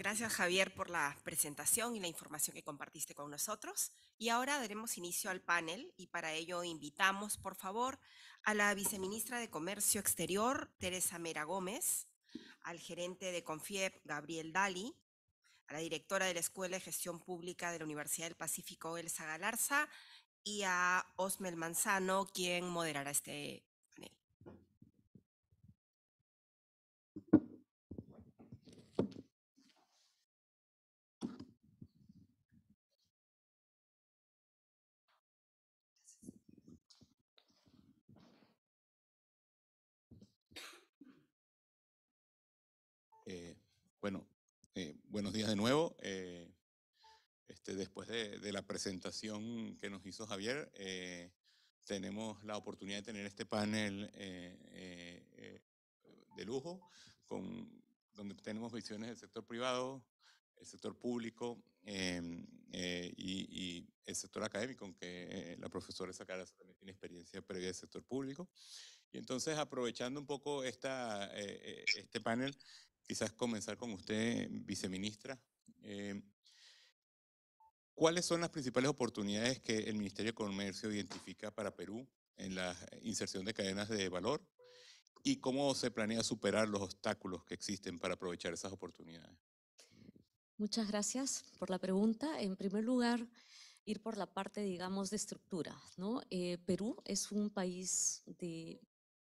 S2: Gracias Javier por la presentación y la información que compartiste con nosotros. Y ahora daremos inicio al panel y para ello invitamos, por favor, a la viceministra de Comercio Exterior, Teresa Mera Gómez, al gerente de Confiep, Gabriel Dali, a la directora de la Escuela de Gestión Pública de la Universidad del Pacífico, Elsa Galarza, y a Osmel Manzano, quien moderará este panel.
S1: Eh, bueno, eh, buenos días de nuevo. Eh, este, después de, de, la presentación que nos hizo Javier, eh, tenemos la oportunidad de tener este panel eh, de lujo, con, donde tenemos visiones del sector privado, el sector público em, y, y, el sector académico, aunque la profesora Sacara también tiene experiencia previa del sector público. Y entonces, aprovechando un poco esta, este panel, quizás comenzar con usted, viceministra. Eh, ¿Cuáles son las principales oportunidades que el Ministerio de Comercio identifica para Perú en la inserción de cadenas de valor? ¿Y cómo se planea superar los obstáculos que existen para aprovechar esas oportunidades?
S3: Muchas gracias por la pregunta. En primer lugar, ir por la parte, digamos, de estructura. Eh, Perú es un país de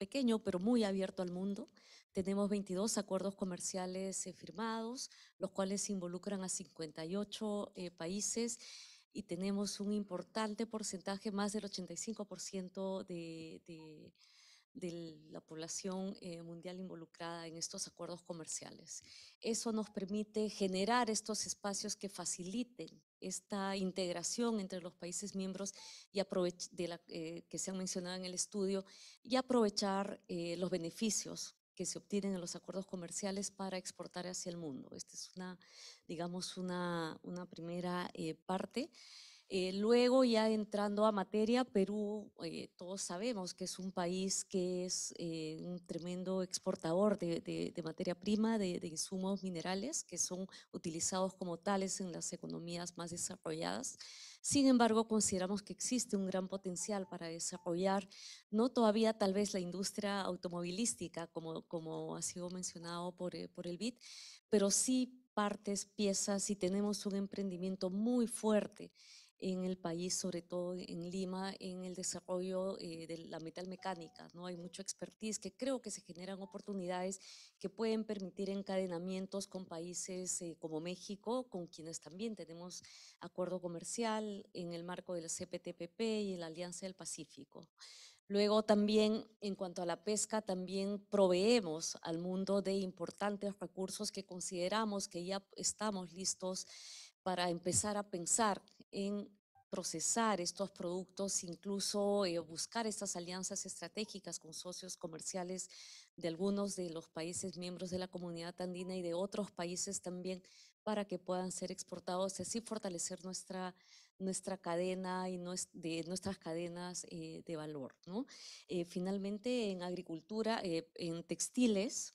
S3: pequeño, pero muy abierto al mundo. Tenemos 22 acuerdos comerciales eh, firmados, los cuales involucran a 58 eh, países y tenemos un importante porcentaje, más del 85% de, de, de, la población eh, mundial involucrada en estos acuerdos comerciales. Eso nos permite generar estos espacios que faciliten esta integración entre los países miembros y de la, eh, que se han mencionado en el estudio y aprovechar eh, los beneficios que se obtienen en los acuerdos comerciales para exportar hacia el mundo. Esta es una, digamos, una, una primera parte. Eh, luego, ya entrando a materia, Perú, eh, todos sabemos que es un país que es eh, un tremendo exportador de, de, de materia prima, de, de, insumos minerales, que son utilizados como tales en las economías más desarrolladas. Sin embargo, consideramos que existe un gran potencial para desarrollar, no todavía tal vez la industria automovilística, como, como ha sido mencionado por, por el BID, pero sí partes, piezas y tenemos un emprendimiento muy fuerte en el país, sobre todo en Lima, en el desarrollo eh, de la metalmecánica. ¿no? Hay mucho expertise que creo que se generan oportunidades que pueden permitir encadenamientos con países eh, como México, con quienes también tenemos acuerdo comercial en el marco del CPTPP y la Alianza del Pacífico. Luego también, en cuanto a la pesca, también proveemos al mundo de importantes recursos que consideramos que ya estamos listos para empezar a pensar en procesar estos productos, incluso eh, buscar estas alianzas estratégicas con socios comerciales de algunos de los países miembros de la comunidad andina y de otros países también para que puedan ser exportados y así fortalecer nuestra, nuestra cadena y de nuestras cadenas eh, de valor. Eh, finalmente, en agricultura, eh, en textiles,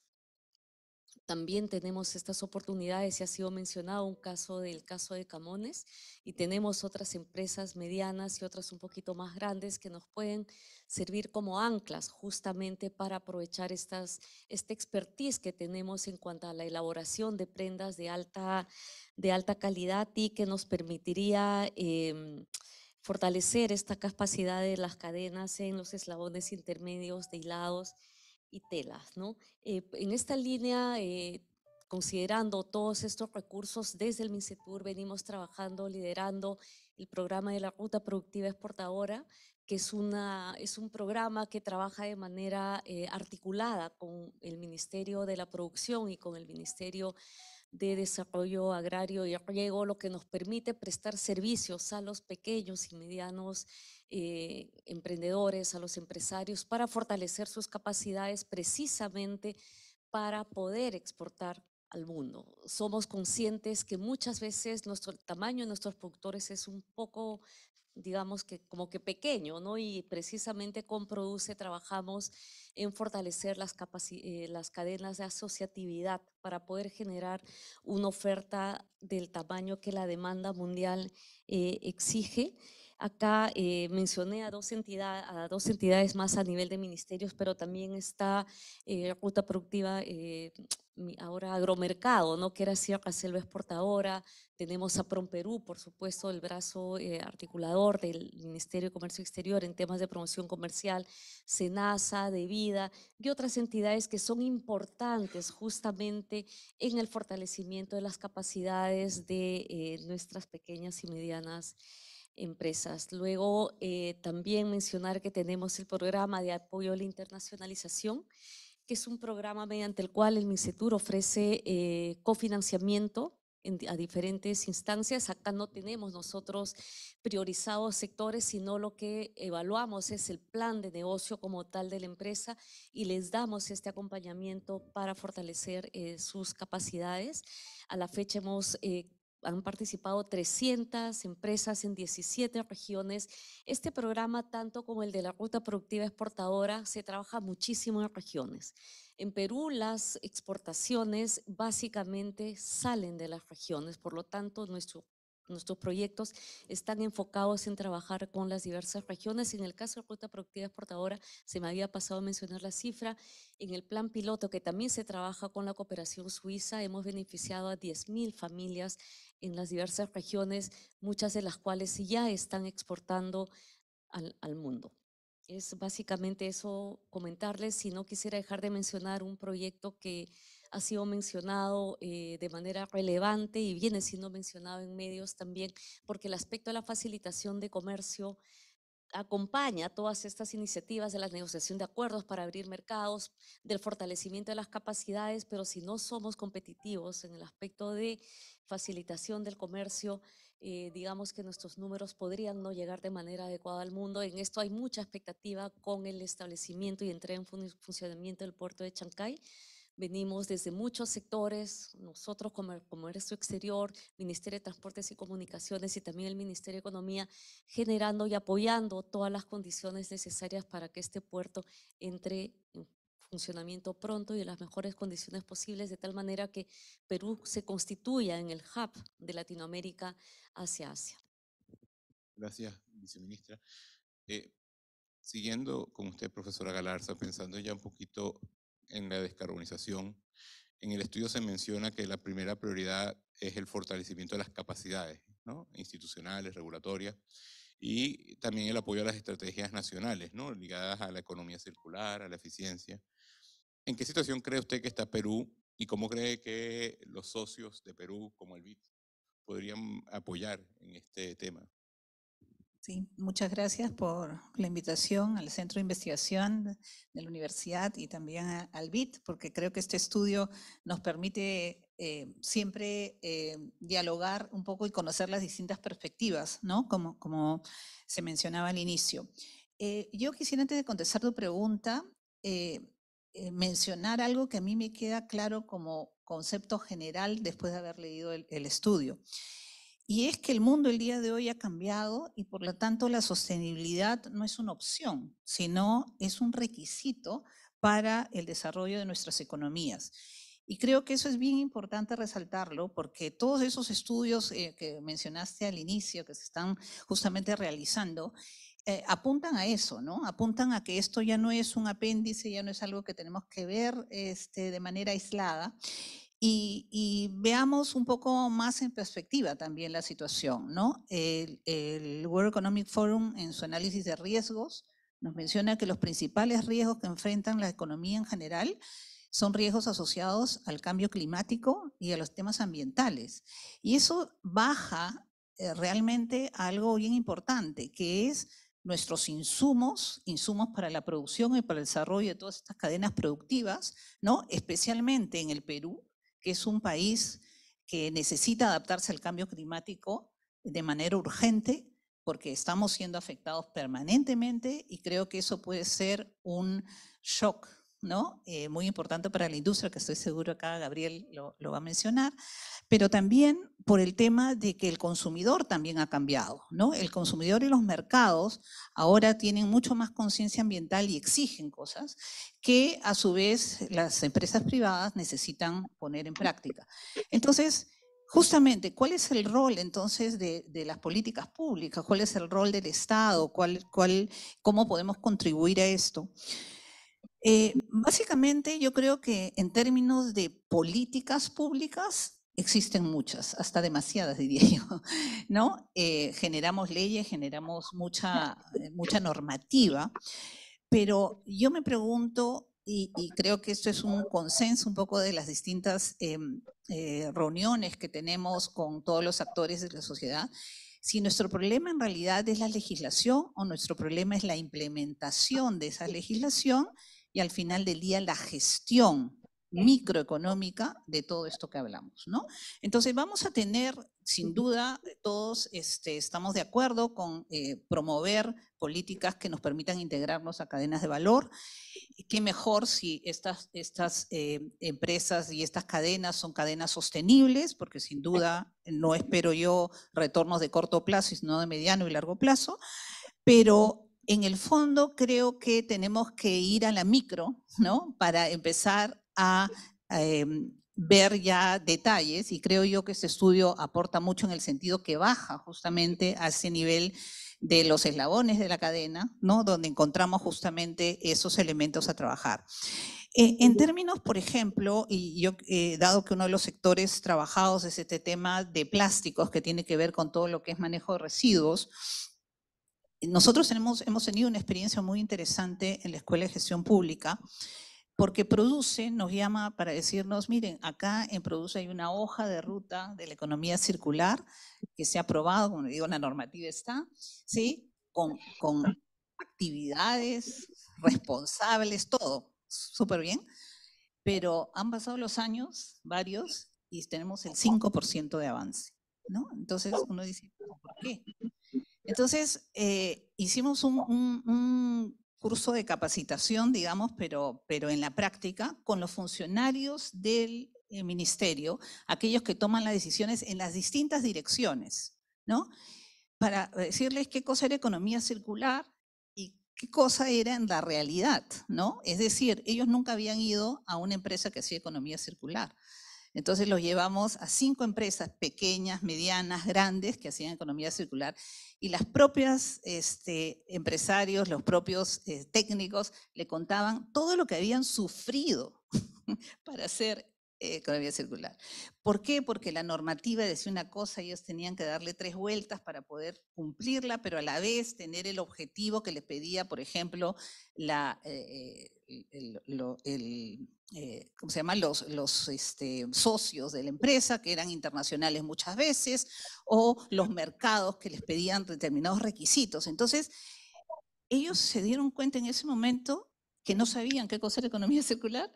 S3: también tenemos estas oportunidades, y ha sido mencionado un caso del caso de Camones, y tenemos otras empresas medianas y otras un poquito más grandes que nos pueden servir como anclas justamente para aprovechar estas, este expertise que tenemos en cuanto a la elaboración de prendas de alta, de alta calidad y que nos permitiría eh, fortalecer esta capacidad de las cadenas en los eslabones intermedios de hilados y telas. ¿no? Eh, en esta línea, eh, considerando todos estos recursos, desde el MINCETUR venimos trabajando, liderando el programa de la Ruta Productiva Exportadora, que es, una, es un programa que trabaja de manera eh, articulada con el Ministerio de la Producción y con el Ministerio de Desarrollo Agrario y Riego, lo que nos permite prestar servicios a los pequeños y medianos eh, emprendedores, a los empresarios, para fortalecer sus capacidades precisamente para poder exportar al mundo. Somos conscientes que muchas veces nuestro el tamaño de nuestros productores es un poco digamos que como que pequeño, ¿no? Y precisamente con Produce trabajamos en fortalecer las, eh, las cadenas de asociatividad para poder generar una oferta del tamaño que la demanda mundial eh, exige. Acá eh, mencioné a dos, entidades, a dos entidades más a nivel de ministerios, pero también está eh, Ruta Productiva, eh, ahora Agromercado, ¿no? que era Sierra Selva Exportadora. Tenemos a Perú, por supuesto, el brazo articulador del Ministerio de Comercio Exterior en temas de promoción comercial, SENASA, de vida y otras entidades que son importantes justamente en el fortalecimiento de las capacidades de nuestras pequeñas y medianas empresas. Luego, eh, también mencionar que tenemos el programa de apoyo a la internacionalización, que es un programa mediante el cual el MINCETUR ofrece eh, cofinanciamiento a diferentes instancias. Acá no tenemos nosotros priorizados sectores, sino lo que evaluamos es el plan de negocio como tal de la empresa y les damos este acompañamiento para fortalecer eh, sus capacidades. A la fecha hemos han participado 300 empresas en 17 regiones. Este programa, tanto como el de la Ruta Productiva Exportadora, se trabaja muchísimo en regiones. En Perú las exportaciones básicamente salen de las regiones, por lo tanto nuestro Nuestros proyectos están enfocados en trabajar con las diversas regiones. En el caso de Ruta Productiva Exportadora, se me había pasado a mencionar la cifra. En el plan piloto, que también se trabaja con la cooperación suiza, hemos beneficiado a 10.000 familias en las diversas regiones, muchas de las cuales ya están exportando al, al mundo. Es básicamente eso comentarles. Si no quisiera dejar de mencionar un proyecto que ha sido mencionado eh, de manera relevante y viene siendo mencionado en medios también, porque el aspecto de la facilitación de comercio acompaña todas estas iniciativas de la negociación de acuerdos para abrir mercados, del fortalecimiento de las capacidades, pero si no somos competitivos en el aspecto de facilitación del comercio, eh, digamos que nuestros números podrían no llegar de manera adecuada al mundo. En esto hay mucha expectativa con el establecimiento y entrega en funcionamiento del puerto de Chancay. Venimos desde muchos sectores, nosotros como Comercio Exterior, Ministerio de Transportes y Comunicaciones y también el Ministerio de Economía, generando y apoyando todas las condiciones necesarias para que este puerto entre en funcionamiento pronto y en las mejores condiciones posibles, de tal manera que Perú se constituya en el hub de Latinoamérica hacia Asia.
S1: Gracias, viceministra. Eh, siguiendo con usted, profesora Galarza, pensando ya un poquito en la descarbonización, en el estudio se menciona que la primera prioridad es el fortalecimiento de las capacidades ¿no? institucionales, regulatorias, y también el apoyo a las estrategias nacionales, ¿no? ligadas a la economía circular, a la eficiencia. ¿En qué situación cree usted que está Perú y cómo cree que los socios de Perú, como el BID, podrían apoyar en este tema?
S5: Muchas gracias por la invitación al Centro de Investigación de la Universidad y también al BIT, porque creo que este estudio nos permite eh, siempre eh, dialogar un poco y conocer las distintas perspectivas, ¿no? Como, se mencionaba al inicio. Eh, yo quisiera, antes de contestar tu pregunta, mencionar algo que a mí me queda claro como concepto general después de haber leído el estudio. Y es que el mundo el día de hoy ha cambiado y por lo tanto la sostenibilidad no es una opción, sino es un requisito para el desarrollo de nuestras economías. Y creo que eso es bien importante resaltarlo porque todos esos estudios eh, que mencionaste al inicio, que se están justamente realizando, eh, apuntan a eso, ¿no? Apuntan a que esto ya no es un apéndice, ya no es algo que tenemos que ver este, de manera aislada y, veamos un poco más en perspectiva también la situación, ¿no? El, el, World Economic Forum en su análisis de riesgos nos menciona que los principales riesgos que enfrentan la economía en general son riesgos asociados al cambio climático y a los temas ambientales. Y eso baja eh, realmente a algo bien importante, que es nuestros insumos, insumos para la producción y para el desarrollo de todas estas cadenas productivas, ¿no? especialmente en el Perú, que es un país que necesita adaptarse al cambio climático de manera urgente porque estamos siendo afectados permanentemente y creo que eso puede ser un shock ¿no? Eh, muy importante para la industria, que estoy seguro acá Gabriel lo, lo, va a mencionar, pero también por el tema de que el consumidor también ha cambiado, ¿no? El consumidor y los mercados ahora tienen mucho más conciencia ambiental y exigen cosas que a su vez las empresas privadas necesitan poner en práctica. Entonces, Justamente, ¿cuál es el rol entonces de, las políticas públicas? ¿Cuál es el rol del Estado? ¿Cuál, cuál, ¿Cómo podemos contribuir a esto? Eh, básicamente, yo creo que en términos de políticas públicas existen muchas, hasta demasiadas diría yo, ¿no? Eh, generamos leyes, generamos mucha, eh, mucha normativa, pero yo me pregunto y, creo que esto es un consenso un poco de las distintas eh, reuniones que tenemos con todos los actores de la sociedad, si nuestro problema en realidad es la legislación o nuestro problema es la implementación de esa legislación y al final del día la gestión microeconómica de todo esto que hablamos, ¿no? Entonces vamos a tener, sin duda, todos este, estamos de acuerdo con eh, promover políticas que nos permitan integrarnos a cadenas de valor. Qué mejor si estas, estas eh, empresas y estas cadenas son cadenas sostenibles, porque sin duda no espero yo retornos de corto plazo, sino de mediano y largo plazo, pero en el fondo creo que tenemos que ir a la micro, ¿no? Para empezar a em, ver ya detalles y creo yo que este estudio aporta mucho en el sentido que baja justamente a ese nivel de los eslabones de la cadena, ¿no? donde encontramos justamente esos elementos a trabajar. Eh, en términos, por ejemplo, y yo eh, dado que uno de los sectores trabajados es este tema de plásticos que tiene que ver con todo lo que es manejo de residuos, nosotros hemos tenido una experiencia muy interesante en la Escuela de Gestión Pública porque Produce nos llama para decirnos, miren, acá en Produce hay una hoja de ruta de la economía circular que se ha aprobado, como digo, la normativa está, ¿sí? Con, con actividades responsables, todo, súper bien, pero han pasado los años, varios, y tenemos el 5% de avance, ¿no? Entonces uno dice, ¿por qué? Entonces, eh, hicimos un, un curso de capacitación, digamos, pero, pero en la práctica, con los funcionarios del eh, ministerio, aquellos que toman las decisiones en las distintas direcciones, ¿no? Para decirles qué cosa era economía circular y qué cosa era en la realidad, ¿no? Es decir, ellos nunca habían ido a una empresa que hacía economía circular. Entonces los llevamos a cinco empresas pequeñas, medianas, grandes que hacían economía circular y las propias este, empresarios, los propios eh, técnicos le contaban todo lo que habían sufrido para hacer economía circular. ¿Por qué? Porque la normativa decía una cosa, ellos tenían que darle tres vueltas para poder cumplirla, pero a la vez tener el objetivo que les pedía, por ejemplo, la, eh, el, eh, ¿cómo se llama? Los, los este, socios de la empresa, que eran internacionales muchas veces, o los mercados que les pedían determinados requisitos. Entonces, ellos se dieron cuenta en ese momento que no sabían qué cosa era economía circular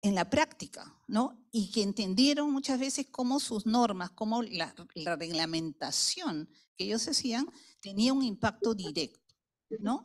S5: en la práctica, ¿no? Y que entendieron muchas veces cómo sus normas, cómo la, reglamentación que ellos hacían tenía un impacto directo, ¿no?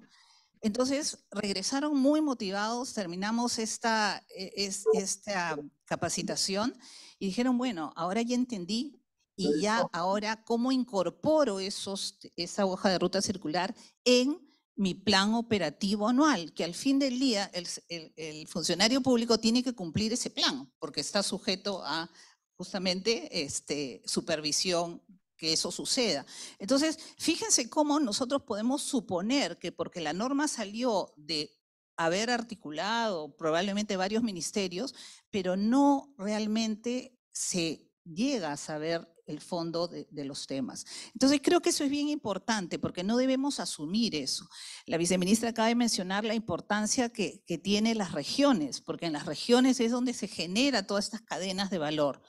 S5: Entonces regresaron muy motivados, terminamos esta, e, esta capacitación y dijeron, bueno, ahora ya entendí y ya ahora cómo incorporo esos, esa hoja de ruta circular en mi plan operativo anual, que al fin del día el, funcionario público tiene que cumplir ese plan, porque está sujeto a justamente este, supervisión que eso suceda. Entonces, fíjense cómo nosotros podemos suponer que porque la norma salió de haber articulado probablemente varios ministerios, pero no realmente se llega a saber el fondo de, los temas. Entonces creo que eso es bien importante porque no debemos asumir eso. La viceministra acaba de mencionar la importancia que, que tiene las regiones, porque en las regiones es donde se genera todas estas cadenas de valor.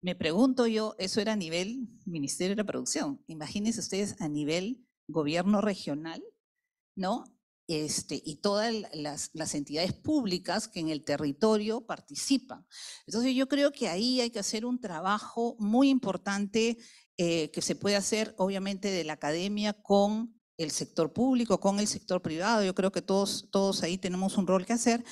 S5: Me pregunto yo, eso era a nivel Ministerio de la Producción. Imagínense ustedes a nivel gobierno regional, ¿no? Este, y todas las, entidades públicas que en el territorio participan. Entonces yo creo que ahí hay que hacer un trabajo muy importante eh, que se puede hacer obviamente de la academia con el sector público, con el sector privado. Yo creo que todos, todos ahí tenemos un rol que hacer,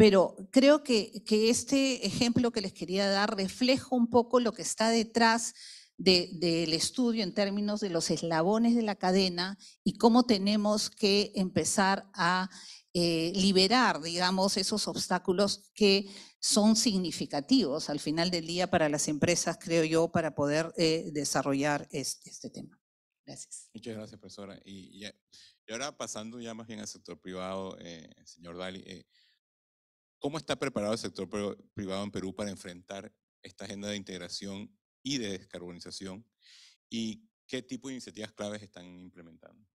S5: pero creo que, que este ejemplo que les quería dar refleja un poco lo que está detrás del estudio en términos de los eslabones de la cadena y cómo tenemos que empezar a eh, liberar, digamos, esos obstáculos que son significativos al final del día para las empresas, creo yo, para poder eh, desarrollar este, este, tema. Gracias.
S1: Muchas gracias, profesora. Y, ahora pasando ya más bien al sector privado, eh, señor Dali, ¿cómo está preparado el sector privado en Perú para enfrentar esta agenda de integración y de descarbonización y qué tipo de iniciativas claves están implementando.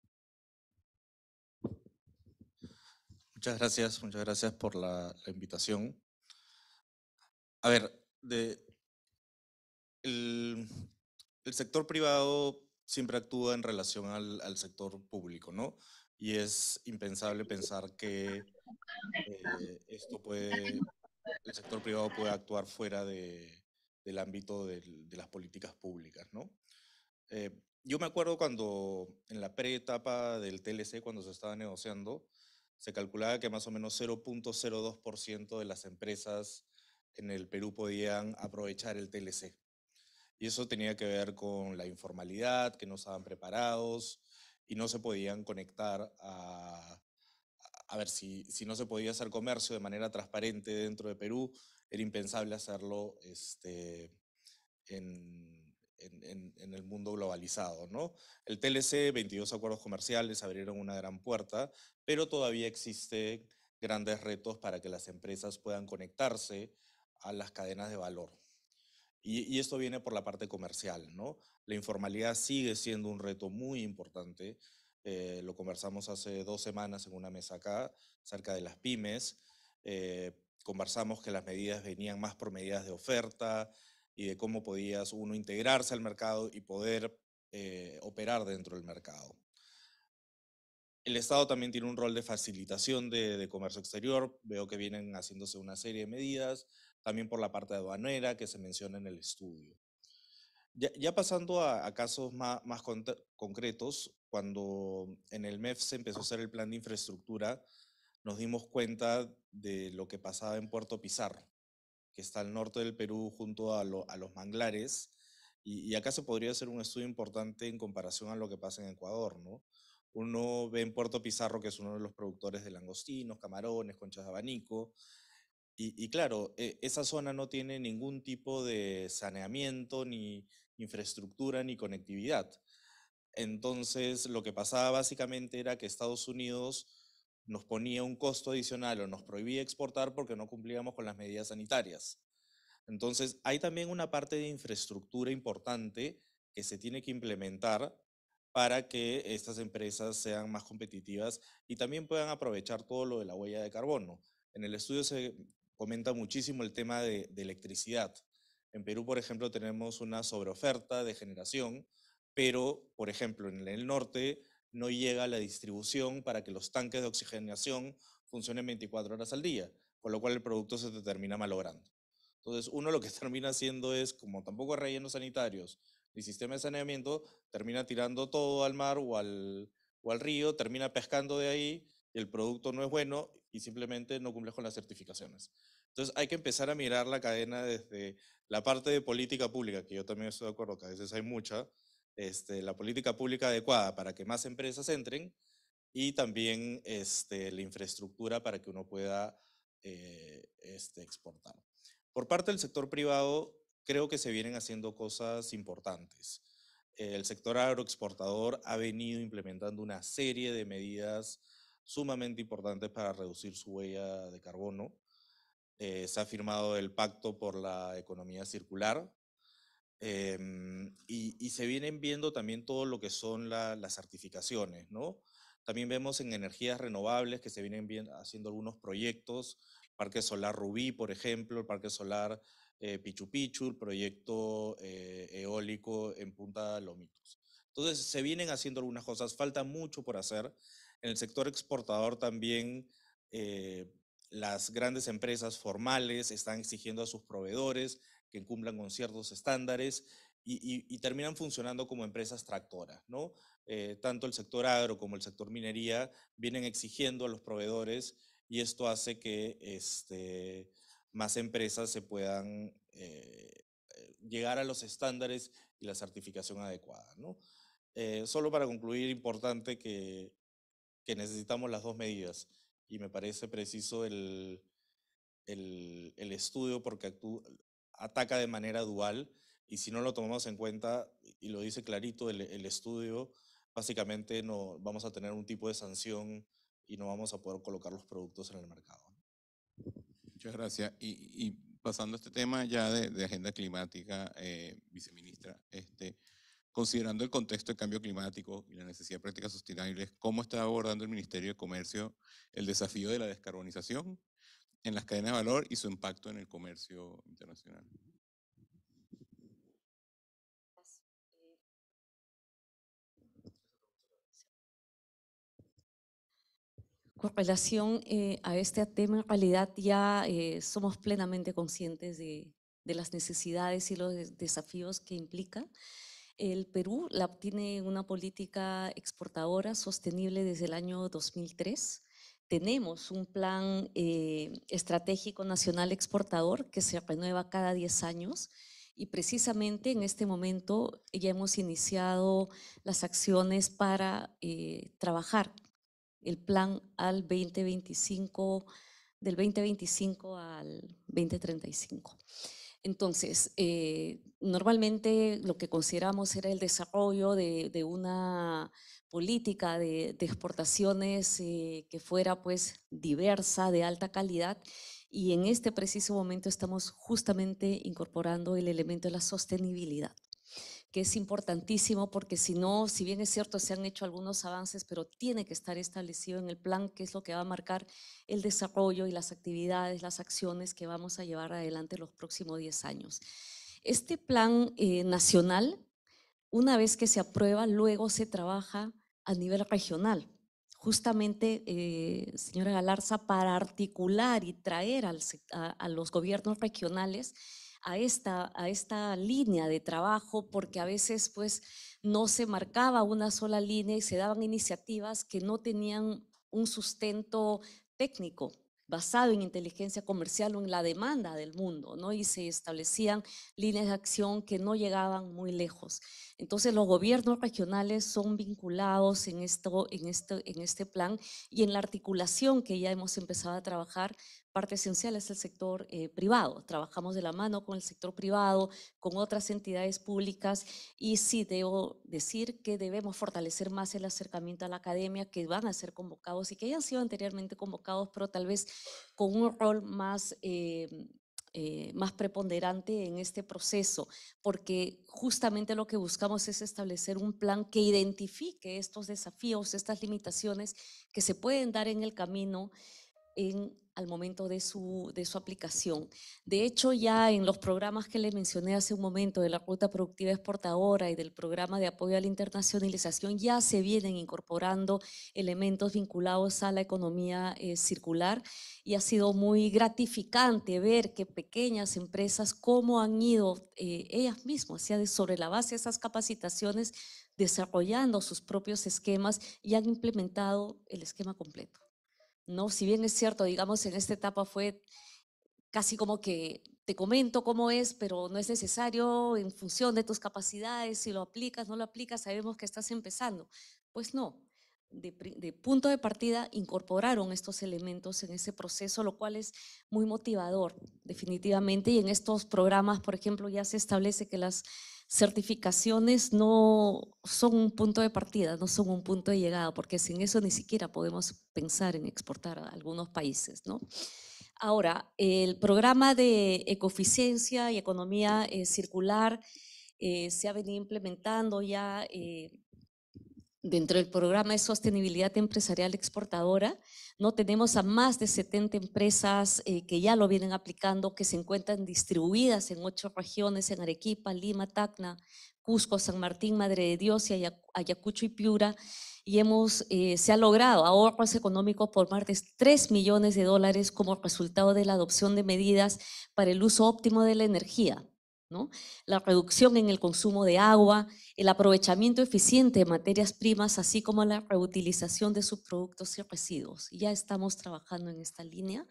S6: Muchas gracias, muchas gracias por la, invitación. A ver, el, sector privado siempre actúa en relación al, sector público, ¿no? Y es impensable pensar que eh, esto puede, el sector privado puede actuar fuera de, del ámbito de las políticas públicas, ¿no? Eh, yo me acuerdo cuando en la pre-etapa del TLC, cuando se estaba negociando, se calculaba que más o menos 0.02% de las empresas en el Perú podían aprovechar el TLC. Y eso tenía que ver con la informalidad, que no estaban preparados y no se podían conectar a, a ver, si, si no se podía hacer comercio de manera transparente dentro de Perú, era impensable hacerlo este, en, en, el mundo globalizado. ¿no? El TLC, 22 acuerdos comerciales, abrieron una gran puerta, pero todavía existen grandes retos para que las empresas puedan conectarse a las cadenas de valor. Y, y, esto viene por la parte comercial, ¿no? La informalidad sigue siendo un reto muy importante. Eh, lo conversamos hace dos semanas en una mesa acá, cerca de las pymes. Eh, conversamos que las medidas venían más por medidas de oferta y de cómo podías uno integrarse al mercado y poder eh, operar dentro del mercado. El Estado también tiene un rol de facilitación de, comercio exterior. Veo que vienen haciéndose una serie de medidas, también por la parte aduanera que se menciona en el estudio. Ya, pasando a, casos más, más concretos, cuando en el MEF se empezó a hacer el plan de infraestructura, nos dimos cuenta de lo que pasaba en Puerto Pizarro, que está al norte del Perú junto a, los manglares. Y, acá se podría hacer un estudio importante en comparación a lo que pasa en Ecuador, ¿no? Uno ve en Puerto Pizarro, que es uno de los productores de langostinos, camarones, conchas de abanico. Y, y claro, e, esa zona no tiene ningún tipo de saneamiento, ni infraestructura, ni conectividad. Entonces, lo que pasaba básicamente era que Estados Unidos nos ponía un costo adicional o nos prohibía exportar porque no cumplíamos con las medidas sanitarias. Entonces, hay también una parte de infraestructura importante que se tiene que implementar para que estas empresas sean más competitivas y también puedan aprovechar todo lo de la huella de carbono. En el estudio se comenta muchísimo el tema de, de electricidad. En Perú, por ejemplo, tenemos una sobreoferta de generación, pero, por ejemplo, en el norte no llega la distribución para que los tanques de oxigenación funcionen 24 horas al día, con lo cual el producto se te termina malogrando. Entonces, uno lo que termina haciendo es, como tampoco hay rellenos sanitarios ni sistema de saneamiento, termina tirando todo al mar o al, o al río, termina pescando de ahí, y el producto no es bueno y simplemente no cumple con las certificaciones. Entonces, hay que empezar a mirar la cadena desde la parte de política pública, que yo también estoy de acuerdo que a veces hay mucha, este, la política pública adecuada para que más empresas entren y también este, la infraestructura para que uno pueda eh, este, exportar. Por parte del sector privado, creo que se vienen haciendo cosas importantes. El sector agroexportador ha venido implementando una serie de medidas sumamente importantes para reducir su huella de carbono. Eh, se ha firmado el Pacto por la Economía Circular, Em, y, se vienen viendo también todo lo que son las certificaciones, ¿no? También vemos en energías renovables que se vienen haciendo algunos proyectos, Parque Solar Rubí, por ejemplo, el Parque Solar eh, Pichu Pichu, el proyecto eh, eólico en Punta Lomitos. Entonces, se vienen haciendo algunas cosas, falta mucho por hacer. En el sector exportador también eh, las grandes empresas formales están exigiendo a sus proveedores que cumplan con ciertos estándares y, terminan funcionando como empresas tractoras, ¿no? Eh, tanto el sector agro como el sector minería vienen exigiendo a los proveedores y esto hace que este, más empresas se puedan eh, eh, llegar a los estándares y la certificación adecuada, ¿no? Solo para concluir, importante que, necesitamos las dos medidas y me parece preciso el estudio porque actú- ataca de manera dual y si no lo tomamos en cuenta, y lo dice clarito el, el estudio, básicamente no vamos a tener un tipo de sanción y no vamos a poder colocar los productos en el mercado.
S1: Muchas gracias. Y, y pasando a este tema ya de, de agenda climática, eh, viceministra, este, considerando el contexto de cambio climático y la necesidad de prácticas sostenibles, ¿cómo está abordando el Ministerio de Comercio el desafío de la descarbonización en las cadenas de valor y su impacto en el comercio internacional?
S3: Con relación eh, a este tema, en realidad ya eh, somos plenamente conscientes de, las necesidades y los des- desafíos que implica. El Perú tiene una política exportadora sostenible desde el año 2003. Tenemos un plan eh, estratégico nacional exportador que se renueva cada 10 años y precisamente en este momento ya hemos iniciado las acciones para eh, trabajar el plan al 2025, del 2025 al 2035. Entonces, eh, normalmente lo que consideramos era el desarrollo de, de una política de, de exportaciones eh, que fuera pues diversa, de alta calidad, y en este preciso momento estamos justamente incorporando el elemento de la sostenibilidad que es importantísimo porque si no, si bien es cierto, se han hecho algunos avances, pero tiene que estar establecido en el plan, que es lo que va a marcar el desarrollo y las actividades, las acciones que vamos a llevar adelante los próximos 10 años. Este plan eh, nacional, una vez que se aprueba, luego se trabaja a nivel regional. Justamente, eh, señora Galarza, para articular y traer al a- a los gobiernos regionales a esta, a esta línea de trabajo, porque a veces pues no se marcaba una sola línea y se daban iniciativas que no tenían un sustento técnico basado en inteligencia comercial o en la demanda del mundo, ¿no? Y se establecían líneas de acción que no llegaban muy lejos. Entonces los gobiernos regionales son vinculados en, esto, en, esto, en este plan y en la articulación que ya hemos empezado a trabajar parte esencial es el sector eh, privado. Trabajamos de la mano con el sector privado, con otras entidades públicas y sí debo decir que debemos fortalecer más el acercamiento a la academia, que van a ser convocados y que hayan sido anteriormente convocados, pero tal vez con un rol más... eh, eh, más preponderante en este proceso, porque justamente lo que buscamos es establecer un plan que identifique estos desafíos, estas limitaciones que se pueden dar en el camino en, al momento de su, de su aplicación. De hecho, ya en los programas que le mencioné hace un momento de la Ruta Productiva Exportadora y del programa de apoyo a la internacionalización, ya se vienen incorporando elementos vinculados a la economía eh, circular y ha sido muy gratificante ver que pequeñas empresas, cómo han ido eh, ellas mismas, sobre la base de esas capacitaciones, desarrollando sus propios esquemas y han implementado el esquema completo. ¿No? Si bien es cierto, digamos, en esta etapa fue casi como que te comento cómo es, pero no es necesario en función de tus capacidades, si lo aplicas, no lo aplicas, sabemos que estás empezando. Pues no, de, de punto de partida incorporaron estos elementos en ese proceso, lo cual es muy motivador, definitivamente, y en estos programas, por ejemplo, ya se establece que las certificaciones no son un punto de partida, no son un punto de llegada, porque sin eso ni siquiera podemos pensar en exportar a algunos países. Ahora, el programa de ecoeficiencia y economía eh, circular eh, se ha venido implementando ya eh, dentro del programa de sostenibilidad empresarial exportadora. No tenemos a más de 70 empresas eh, que ya lo vienen aplicando, que se encuentran distribuidas en ocho regiones, en Arequipa, Lima, Tacna, Cusco, San Martín, Madre de Dios y Ayac- Ayacucho y Piura. Y hemos, eh, se ha logrado ahorros económicos por más de 3 millones de dólares como resultado de la adopción de medidas para el uso óptimo de la energía. La reducción en el consumo de agua, el aprovechamiento eficiente de materias primas, así como la reutilización de subproductos y residuos. Ya estamos trabajando en esta línea.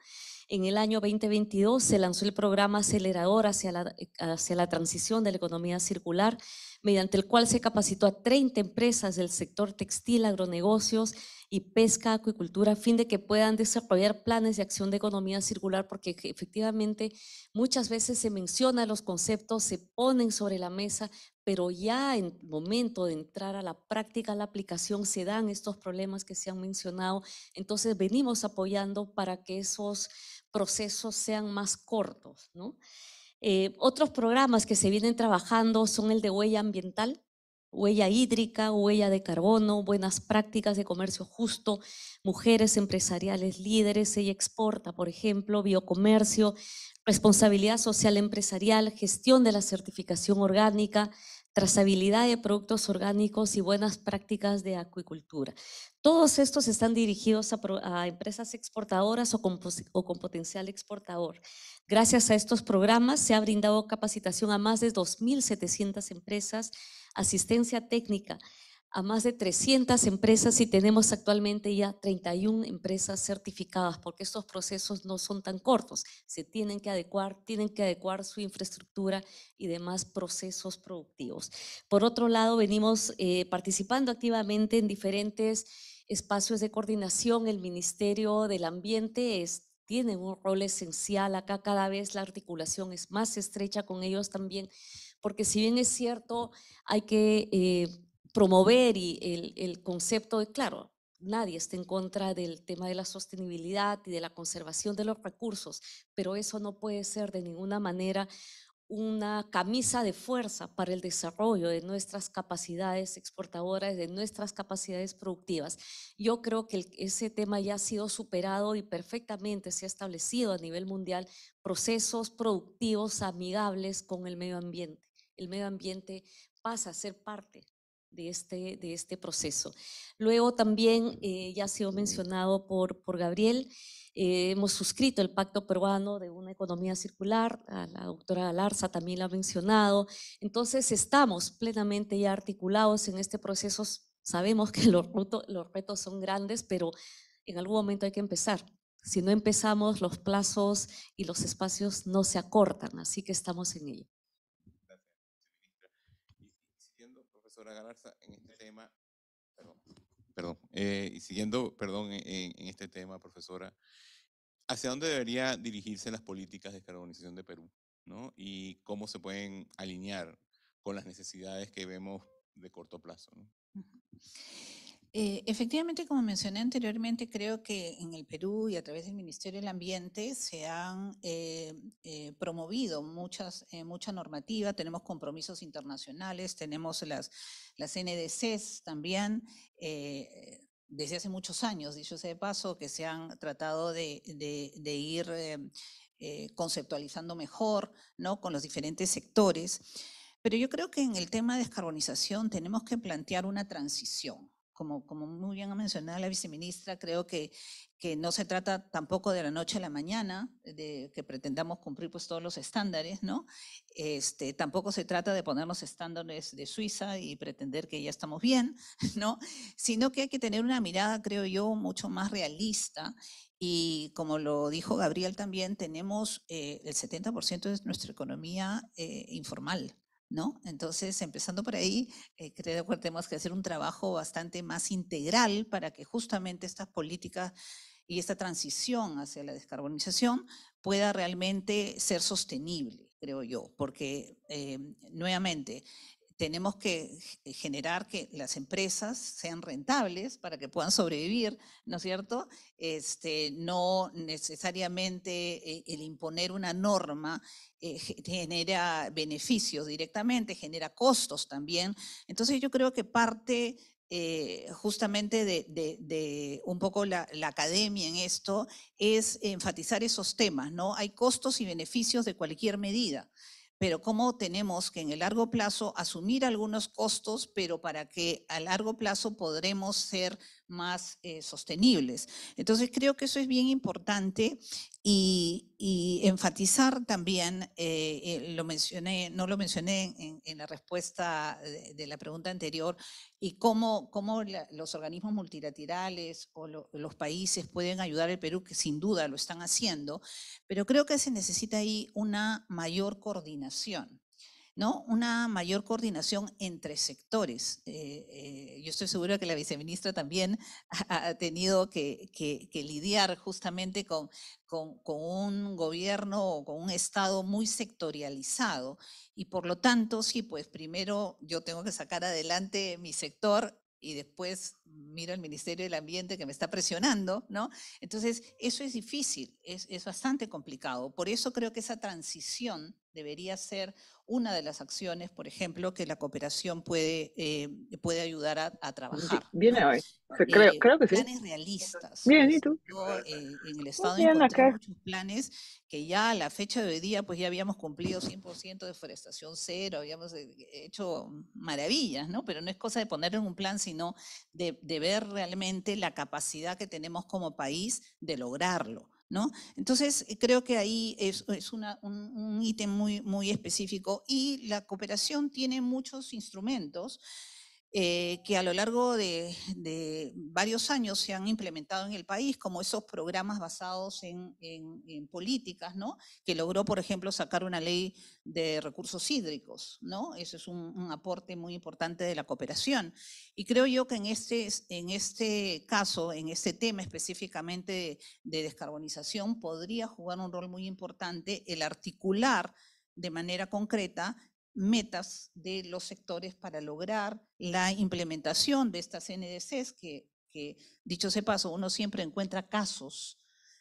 S3: En el año 2022 se lanzó el programa acelerador hacia la, hacia la transición de la economía circular, mediante el cual se capacitó a 30 empresas del sector textil, agronegocios y pesca, acuicultura, a fin de que puedan desarrollar planes de acción de economía circular, porque efectivamente muchas veces se mencionan los conceptos, se ponen sobre la mesa, pero ya en momento de entrar a la práctica, a la aplicación, se dan estos problemas que se han mencionado. Entonces venimos apoyando para que esos procesos sean más cortos. ¿no? Eh, otros programas que se vienen trabajando son el de huella ambiental, huella hídrica, huella de carbono, buenas prácticas de comercio justo, mujeres empresariales líderes, ella exporta, por ejemplo, biocomercio, responsabilidad social empresarial, gestión de la certificación orgánica, trazabilidad de productos orgánicos y buenas prácticas de acuicultura. Todos estos están dirigidos a, empresas exportadoras o con, potencial exportador. Gracias a estos programas se ha brindado capacitación a más de 2.700 empresas, asistencia técnica a más de 300 empresas y tenemos actualmente ya 31 empresas certificadas porque estos procesos no son tan cortos, se tienen que adecuar, tienen que adecuar su infraestructura y demás procesos productivos. Por otro lado, venimos eh, participando activamente en diferentes espacios de coordinación. El Ministerio del Ambiente es, tiene un rol esencial acá, cada vez la articulación es más estrecha con ellos también, porque si bien es cierto, hay que... Eh, promover y el, el concepto de, claro, nadie está en contra del tema de la sostenibilidad y de la conservación de los recursos, pero eso no puede ser de ninguna manera una camisa de fuerza para el desarrollo de nuestras capacidades exportadoras, de nuestras capacidades productivas. Yo creo que ese tema ya ha sido superado y perfectamente se ha establecido a nivel mundial procesos productivos amigables con el medio ambiente. El medio ambiente pasa a ser parte de este, de este proceso. Luego también, eh, ya ha sido mencionado por, por Gabriel, eh, hemos suscrito el Pacto Peruano de una Economía Circular, la doctora Galarza también lo ha mencionado, entonces estamos plenamente ya articulados en este proceso, sabemos que los, los retos son grandes, pero en algún momento hay que empezar. Si no empezamos, los plazos y los espacios no se acortan, así que estamos en ello.
S1: Galarza, en este tema, perdón, eh, y siguiendo, perdón, en, este tema, profesora, ¿hacia dónde debería dirigirse las políticas de descarbonización de Perú? ¿no? Y cómo se pueden alinear con las necesidades que vemos de corto plazo. ¿no?
S5: Eh, efectivamente, como mencioné anteriormente, creo que en el Perú y a través del Ministerio del Ambiente se han eh, eh, promovido muchas, mucha normativa, tenemos compromisos internacionales, tenemos las, las NDCs también, desde hace muchos años, dicho sea de paso, que se han tratado de, ir conceptualizando mejor ¿no? con los diferentes sectores. Pero yo creo que en el tema de descarbonización tenemos que plantear una transición como, como muy bien ha mencionado la viceministra, creo que, que no se trata tampoco de la noche a la mañana, de que pretendamos cumplir pues todos los estándares, ¿no? Este, tampoco se trata de ponernos estándares de Suiza y pretender que ya estamos bien, ¿no? Sino que hay que tener una mirada, creo yo, mucho más realista y como lo dijo Gabriel también, tenemos eh, el 70% de nuestra economía eh, informal, ¿no? Entonces, empezando por ahí, eh, creo que tenemos que hacer un trabajo bastante más integral para que justamente estas políticas y esta transición hacia la descarbonización pueda realmente ser sostenible, creo yo, porque eh, nuevamente tenemos que generar que las empresas sean rentables para que puedan sobrevivir, ¿no es cierto? Este, no necesariamente eh, el imponer una norma eh, genera beneficios directamente, genera costos también. Entonces yo creo que parte eh, justamente de, un poco la, academia en esto es enfatizar esos temas, ¿no? Hay costos y beneficios de cualquier medida pero cómo tenemos que en el largo plazo asumir algunos costos, pero para que a largo plazo podremos ser más eh, sostenibles. Entonces creo que eso es bien importante y, enfatizar también, eh, eh, lo mencioné, no lo mencioné en, la respuesta de, la pregunta anterior, y cómo, cómo los organismos multilaterales o los países pueden ayudar al Perú, que sin duda lo están haciendo, pero creo que se necesita ahí una mayor coordinación. ¿No? Una mayor coordinación entre sectores. Eh, eh, yo estoy segura que la viceministra también ha, tenido que, lidiar justamente con, un gobierno o con un Estado muy sectorializado. Y por lo tanto, sí, pues primero yo tengo que sacar adelante mi sector y después miro el Ministerio del Ambiente que me está presionando, ¿no? Entonces, eso es difícil, es bastante complicado. Por eso creo que esa transición debería ser una de las acciones, por ejemplo, que la cooperación puede, eh, puede ayudar a, trabajar.
S7: viene hoy. creo,
S5: eh,
S7: creo que sí.
S5: Planes realistas.
S7: Bien, ¿y tú?
S5: Eh, en el Estado encontré muchos planes que ya a la fecha de hoy día, pues ya habíamos cumplido 100% de deforestación cero, habíamos hecho maravillas, ¿no? Pero no es cosa de poner en un plan, sino de, de ver realmente la capacidad que tenemos como país de lograrlo. Entonces, eh, creo que ahí es, un ítem muy, muy específico y la cooperación tiene muchos instrumentos eh, que a lo largo de, varios años se han implementado en el país, como esos programas basados en, políticas, ¿no? Que logró, por ejemplo, sacar una ley de recursos hídricos, ¿no? Eso es un, aporte muy importante de la cooperación. Y creo yo que en este, en este caso, en este tema específicamente de descarbonización, podría jugar un rol muy importante el articular de manera concreta metas de los sectores para lograr la implementación de estas NDCs, que, dicho sea paso, uno siempre encuentra casos,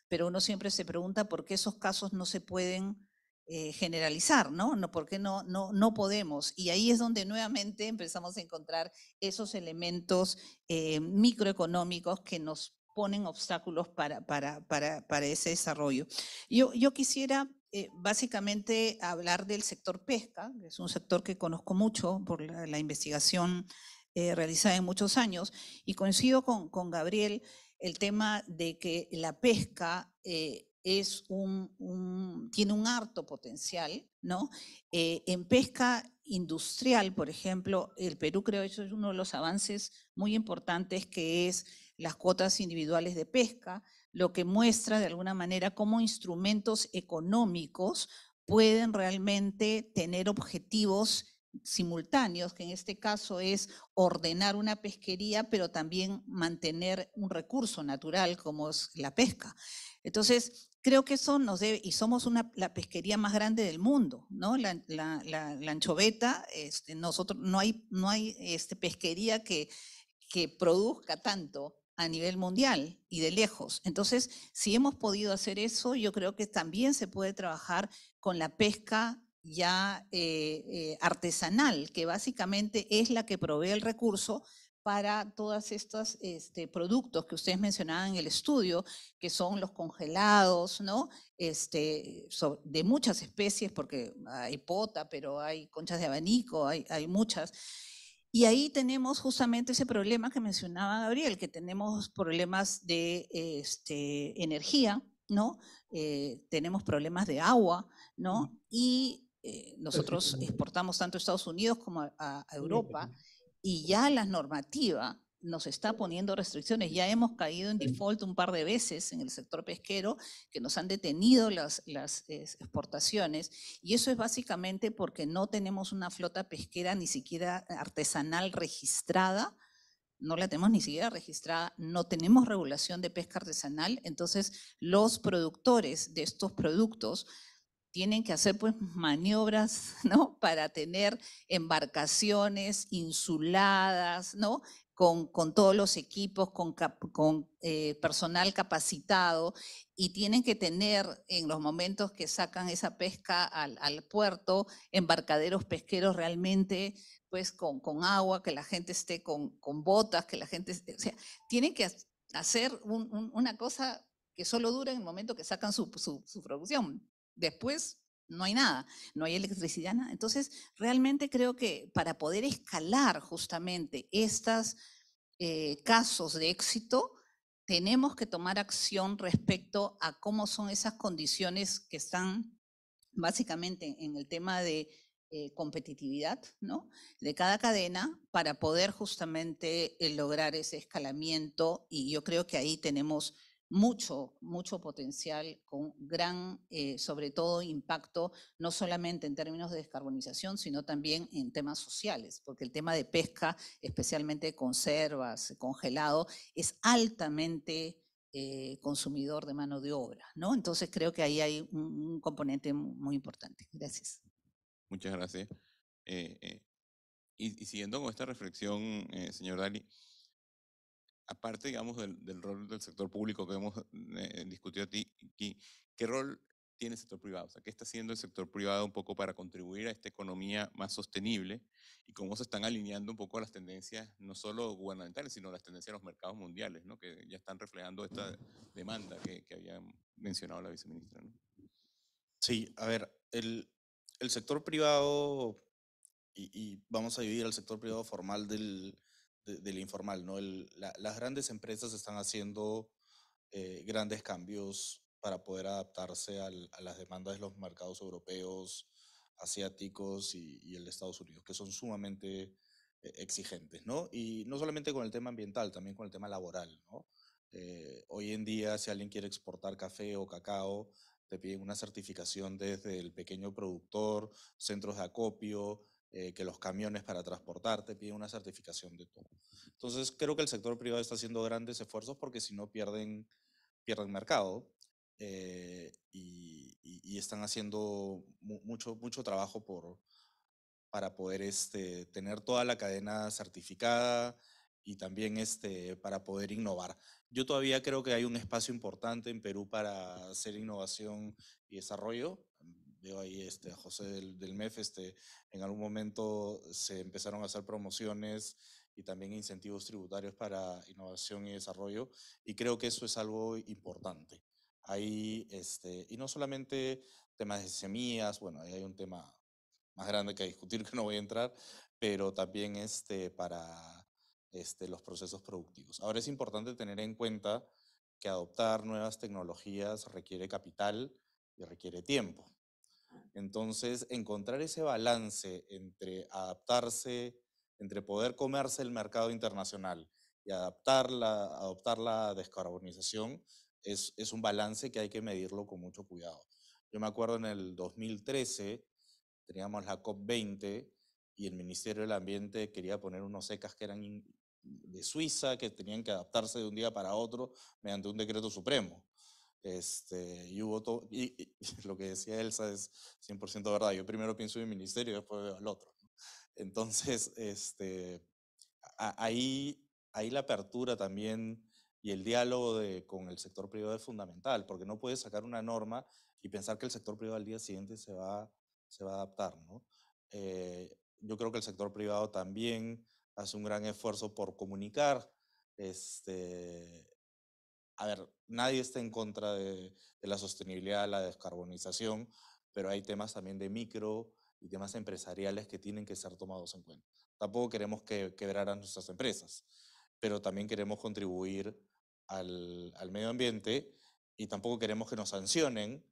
S5: pero uno siempre se pregunta por qué esos casos no se pueden eh, generalizar, ¿no? no ¿Por qué no, no, no podemos? Y ahí es donde nuevamente empezamos a encontrar esos elementos eh, microeconómicos que nos ponen obstáculos para, para, para, para ese desarrollo. Yo, yo quisiera eh, básicamente hablar del sector pesca, que es un sector que conozco mucho por la, investigación eh, realizada en muchos años, y coincido con, con, Gabriel el tema de que la pesca eh, es un, tiene un harto potencial, ¿no? en pesca industrial, por ejemplo, el Perú creo que eso es uno de los avances muy importantes que es las cuotas individuales de pesca, lo que muestra de alguna manera cómo instrumentos económicos pueden realmente tener objetivos simultáneos, que en este caso es ordenar una pesquería, pero también mantener un recurso natural como es la pesca. Entonces, creo que eso nos debe, y somos la pesquería más grande del mundo, ¿no? La, anchoveta, este, nosotros, no hay, no hay este, pesquería que, que produzca tanto a nivel mundial y de lejos. Entonces, si hemos podido hacer eso, yo creo que también se puede trabajar con la pesca ya eh, eh, artesanal, que básicamente es la que provee el recurso para todos estos este, productos que ustedes mencionaban en el estudio, que son los congelados, ¿no? Este, de muchas especies, porque hay pota, pero hay conchas de abanico, hay, hay muchas. Y ahí tenemos justamente ese problema que mencionaba Gabriel, que tenemos problemas de este, energía, ¿no? Eh, tenemos problemas de agua, ¿no? Y eh, nosotros exportamos tanto a Estados Unidos como a Europa, y ya la normativa nos está poniendo restricciones. Ya hemos caído en default un par de veces en el sector pesquero, que nos han detenido las, las exportaciones, y eso es básicamente porque no tenemos una flota pesquera ni siquiera artesanal registrada, no la tenemos ni siquiera registrada, no tenemos regulación de pesca artesanal, entonces los productores de estos productos tienen que hacer pues maniobras, ¿no? Para tener embarcaciones insuladas, ¿no? Con, todos los equipos, con, eh, personal capacitado y tienen que tener en los momentos que sacan esa pesca al, puerto, embarcaderos pesqueros realmente pues con, agua, que la gente esté con, botas, que la gente, o sea, tienen que hacer una cosa que solo dura en el momento que sacan su producción. Después no hay nada, no hay electricidad, nada. Entonces, realmente creo que para poder escalar justamente estas, eh, casos de éxito, tenemos que tomar acción respecto a cómo son esas condiciones que están básicamente en el tema de eh, competitividad ¿no? de cada cadena para poder justamente eh, lograr ese escalamiento y yo creo que ahí tenemos mucho, mucho potencial con gran, eh, sobre todo, impacto, no solamente en términos de descarbonización, sino también en temas sociales, porque el tema de pesca, especialmente conservas, congelado, es altamente eh, consumidor de mano de obra, ¿no? Entonces creo que ahí hay un, componente mu- muy importante. Gracias.
S1: Muchas gracias. Eh, y, y siguiendo con esta reflexión, señor Dali, aparte, digamos, del, del rol del sector público que hemos eh, discutido aquí, ¿qué rol tiene el sector privado? O sea, ¿qué está haciendo el sector privado un poco para contribuir a esta economía más sostenible? Y cómo se están alineando un poco las tendencias, no solo gubernamentales, sino las tendencias de los mercados mundiales, ¿no? que ya están reflejando esta demanda que, que había mencionado la viceministra. ¿no?
S6: Sí, a ver, el, el sector privado, y, y vamos a dividir el sector privado formal del, de- del informal, ¿no? El- la- las grandes empresas están haciendo eh, grandes cambios para poder adaptarse a las demandas de los mercados europeos, asiáticos y, y el de Estados Unidos, que son sumamente eh, exigentes, ¿no? Y no solamente con el tema ambiental, también con el tema laboral, ¿no? Eh, hoy en día, si alguien quiere exportar café o cacao, te piden una certificación desde el pequeño productor, centros de acopio, eh, que los camiones para transportar te piden una certificación de todo. Entonces, creo que el sector privado está haciendo grandes esfuerzos porque si no pierden, pierden mercado eh, y, están haciendo mu- mucho, mucho trabajo por, para poder este, tener toda la cadena certificada y también este, para poder innovar. Yo todavía creo que hay un espacio importante en Perú para hacer innovación y desarrollo. Veo ahí este, a José del, del MEF, este, en algún momento se empezaron a hacer promociones y también incentivos tributarios para innovación y desarrollo, y creo que eso es algo importante. Ahí, este, y no solamente temas de semillas, bueno, ahí hay un tema más grande que discutir que no voy a entrar, pero también este, para este, los procesos productivos. Ahora es importante tener en cuenta que adoptar nuevas tecnologías requiere capital y requiere tiempo. Entonces, encontrar ese balance entre adaptarse, entre poder comerse el mercado internacional y adaptar la, adoptar la descarbonización es, es un balance que hay que medirlo con mucho cuidado. Yo me acuerdo en el 2013, teníamos la COP20 y el Ministerio del Ambiente quería poner unos secas que eran de Suiza, que tenían que adaptarse de un día para otro mediante un decreto supremo. Este, y todo, y, lo que decía Elsa es 100% verdad. Yo primero pienso en mi ministerio después veo al otro. ¿no? Entonces, este, a- ahí, ahí la apertura también y el diálogo con el sector privado es fundamental, porque no puedes sacar una norma y pensar que el sector privado al día siguiente se va, se va a adaptar. ¿no? Eh, yo creo que el sector privado también hace un gran esfuerzo por comunicar. Este, a ver, nadie está en contra de, la sostenibilidad, la descarbonización, pero hay temas también de micro y temas empresariales que tienen que ser tomados en cuenta. Tampoco queremos que quebrar a nuestras empresas, pero también queremos contribuir al, medio ambiente y tampoco queremos que nos sancionen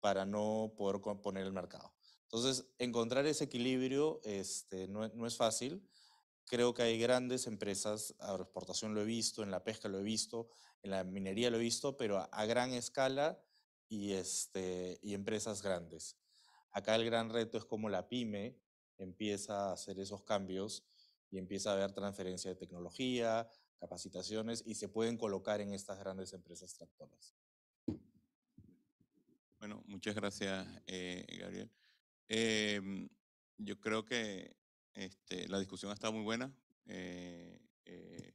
S6: para no poder poner el mercado. Entonces, encontrar ese equilibrio este, no, es- no es fácil. Creo que hay grandes empresas, agroexportación lo he visto, en la pesca lo he visto, en la minería lo he visto, pero a, a gran escala y, este, y empresas grandes. Acá el gran reto es cómo la pyme empieza a hacer esos cambios y empieza a haber transferencia de tecnología, capacitaciones y se pueden colocar en estas grandes empresas tractoras.
S1: Bueno, muchas gracias, eh, Gabriel. Em, yo creo que este, la discusión ha estado muy buena. eh, eh,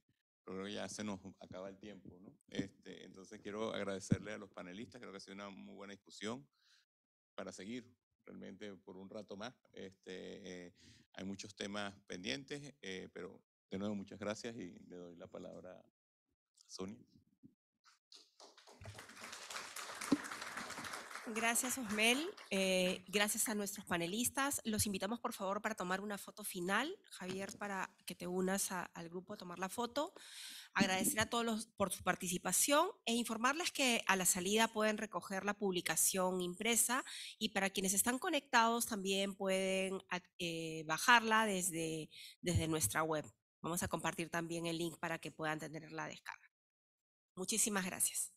S1: pero ya se nos acaba el tiempo, ¿no? Este, entonces quiero agradecerle a los panelistas, creo que ha sido una muy buena discusión para seguir realmente por un rato más. Este, eh, hay muchos temas pendientes, eh, pero de nuevo muchas gracias y le doy la palabra a Sonia.
S2: Gracias, Osmel. Eh, gracias a nuestros panelistas. Los invitamos, por favor, para tomar una foto final. Javier, para que te unas al grupo a tomar la foto. Agradecer a todos por su participación e informarles que a la salida pueden recoger la publicación impresa y para quienes están conectados también pueden eh, bajarla desde, desde nuestra web. Vamos a compartir también el link para que puedan tener la descarga. Muchísimas gracias.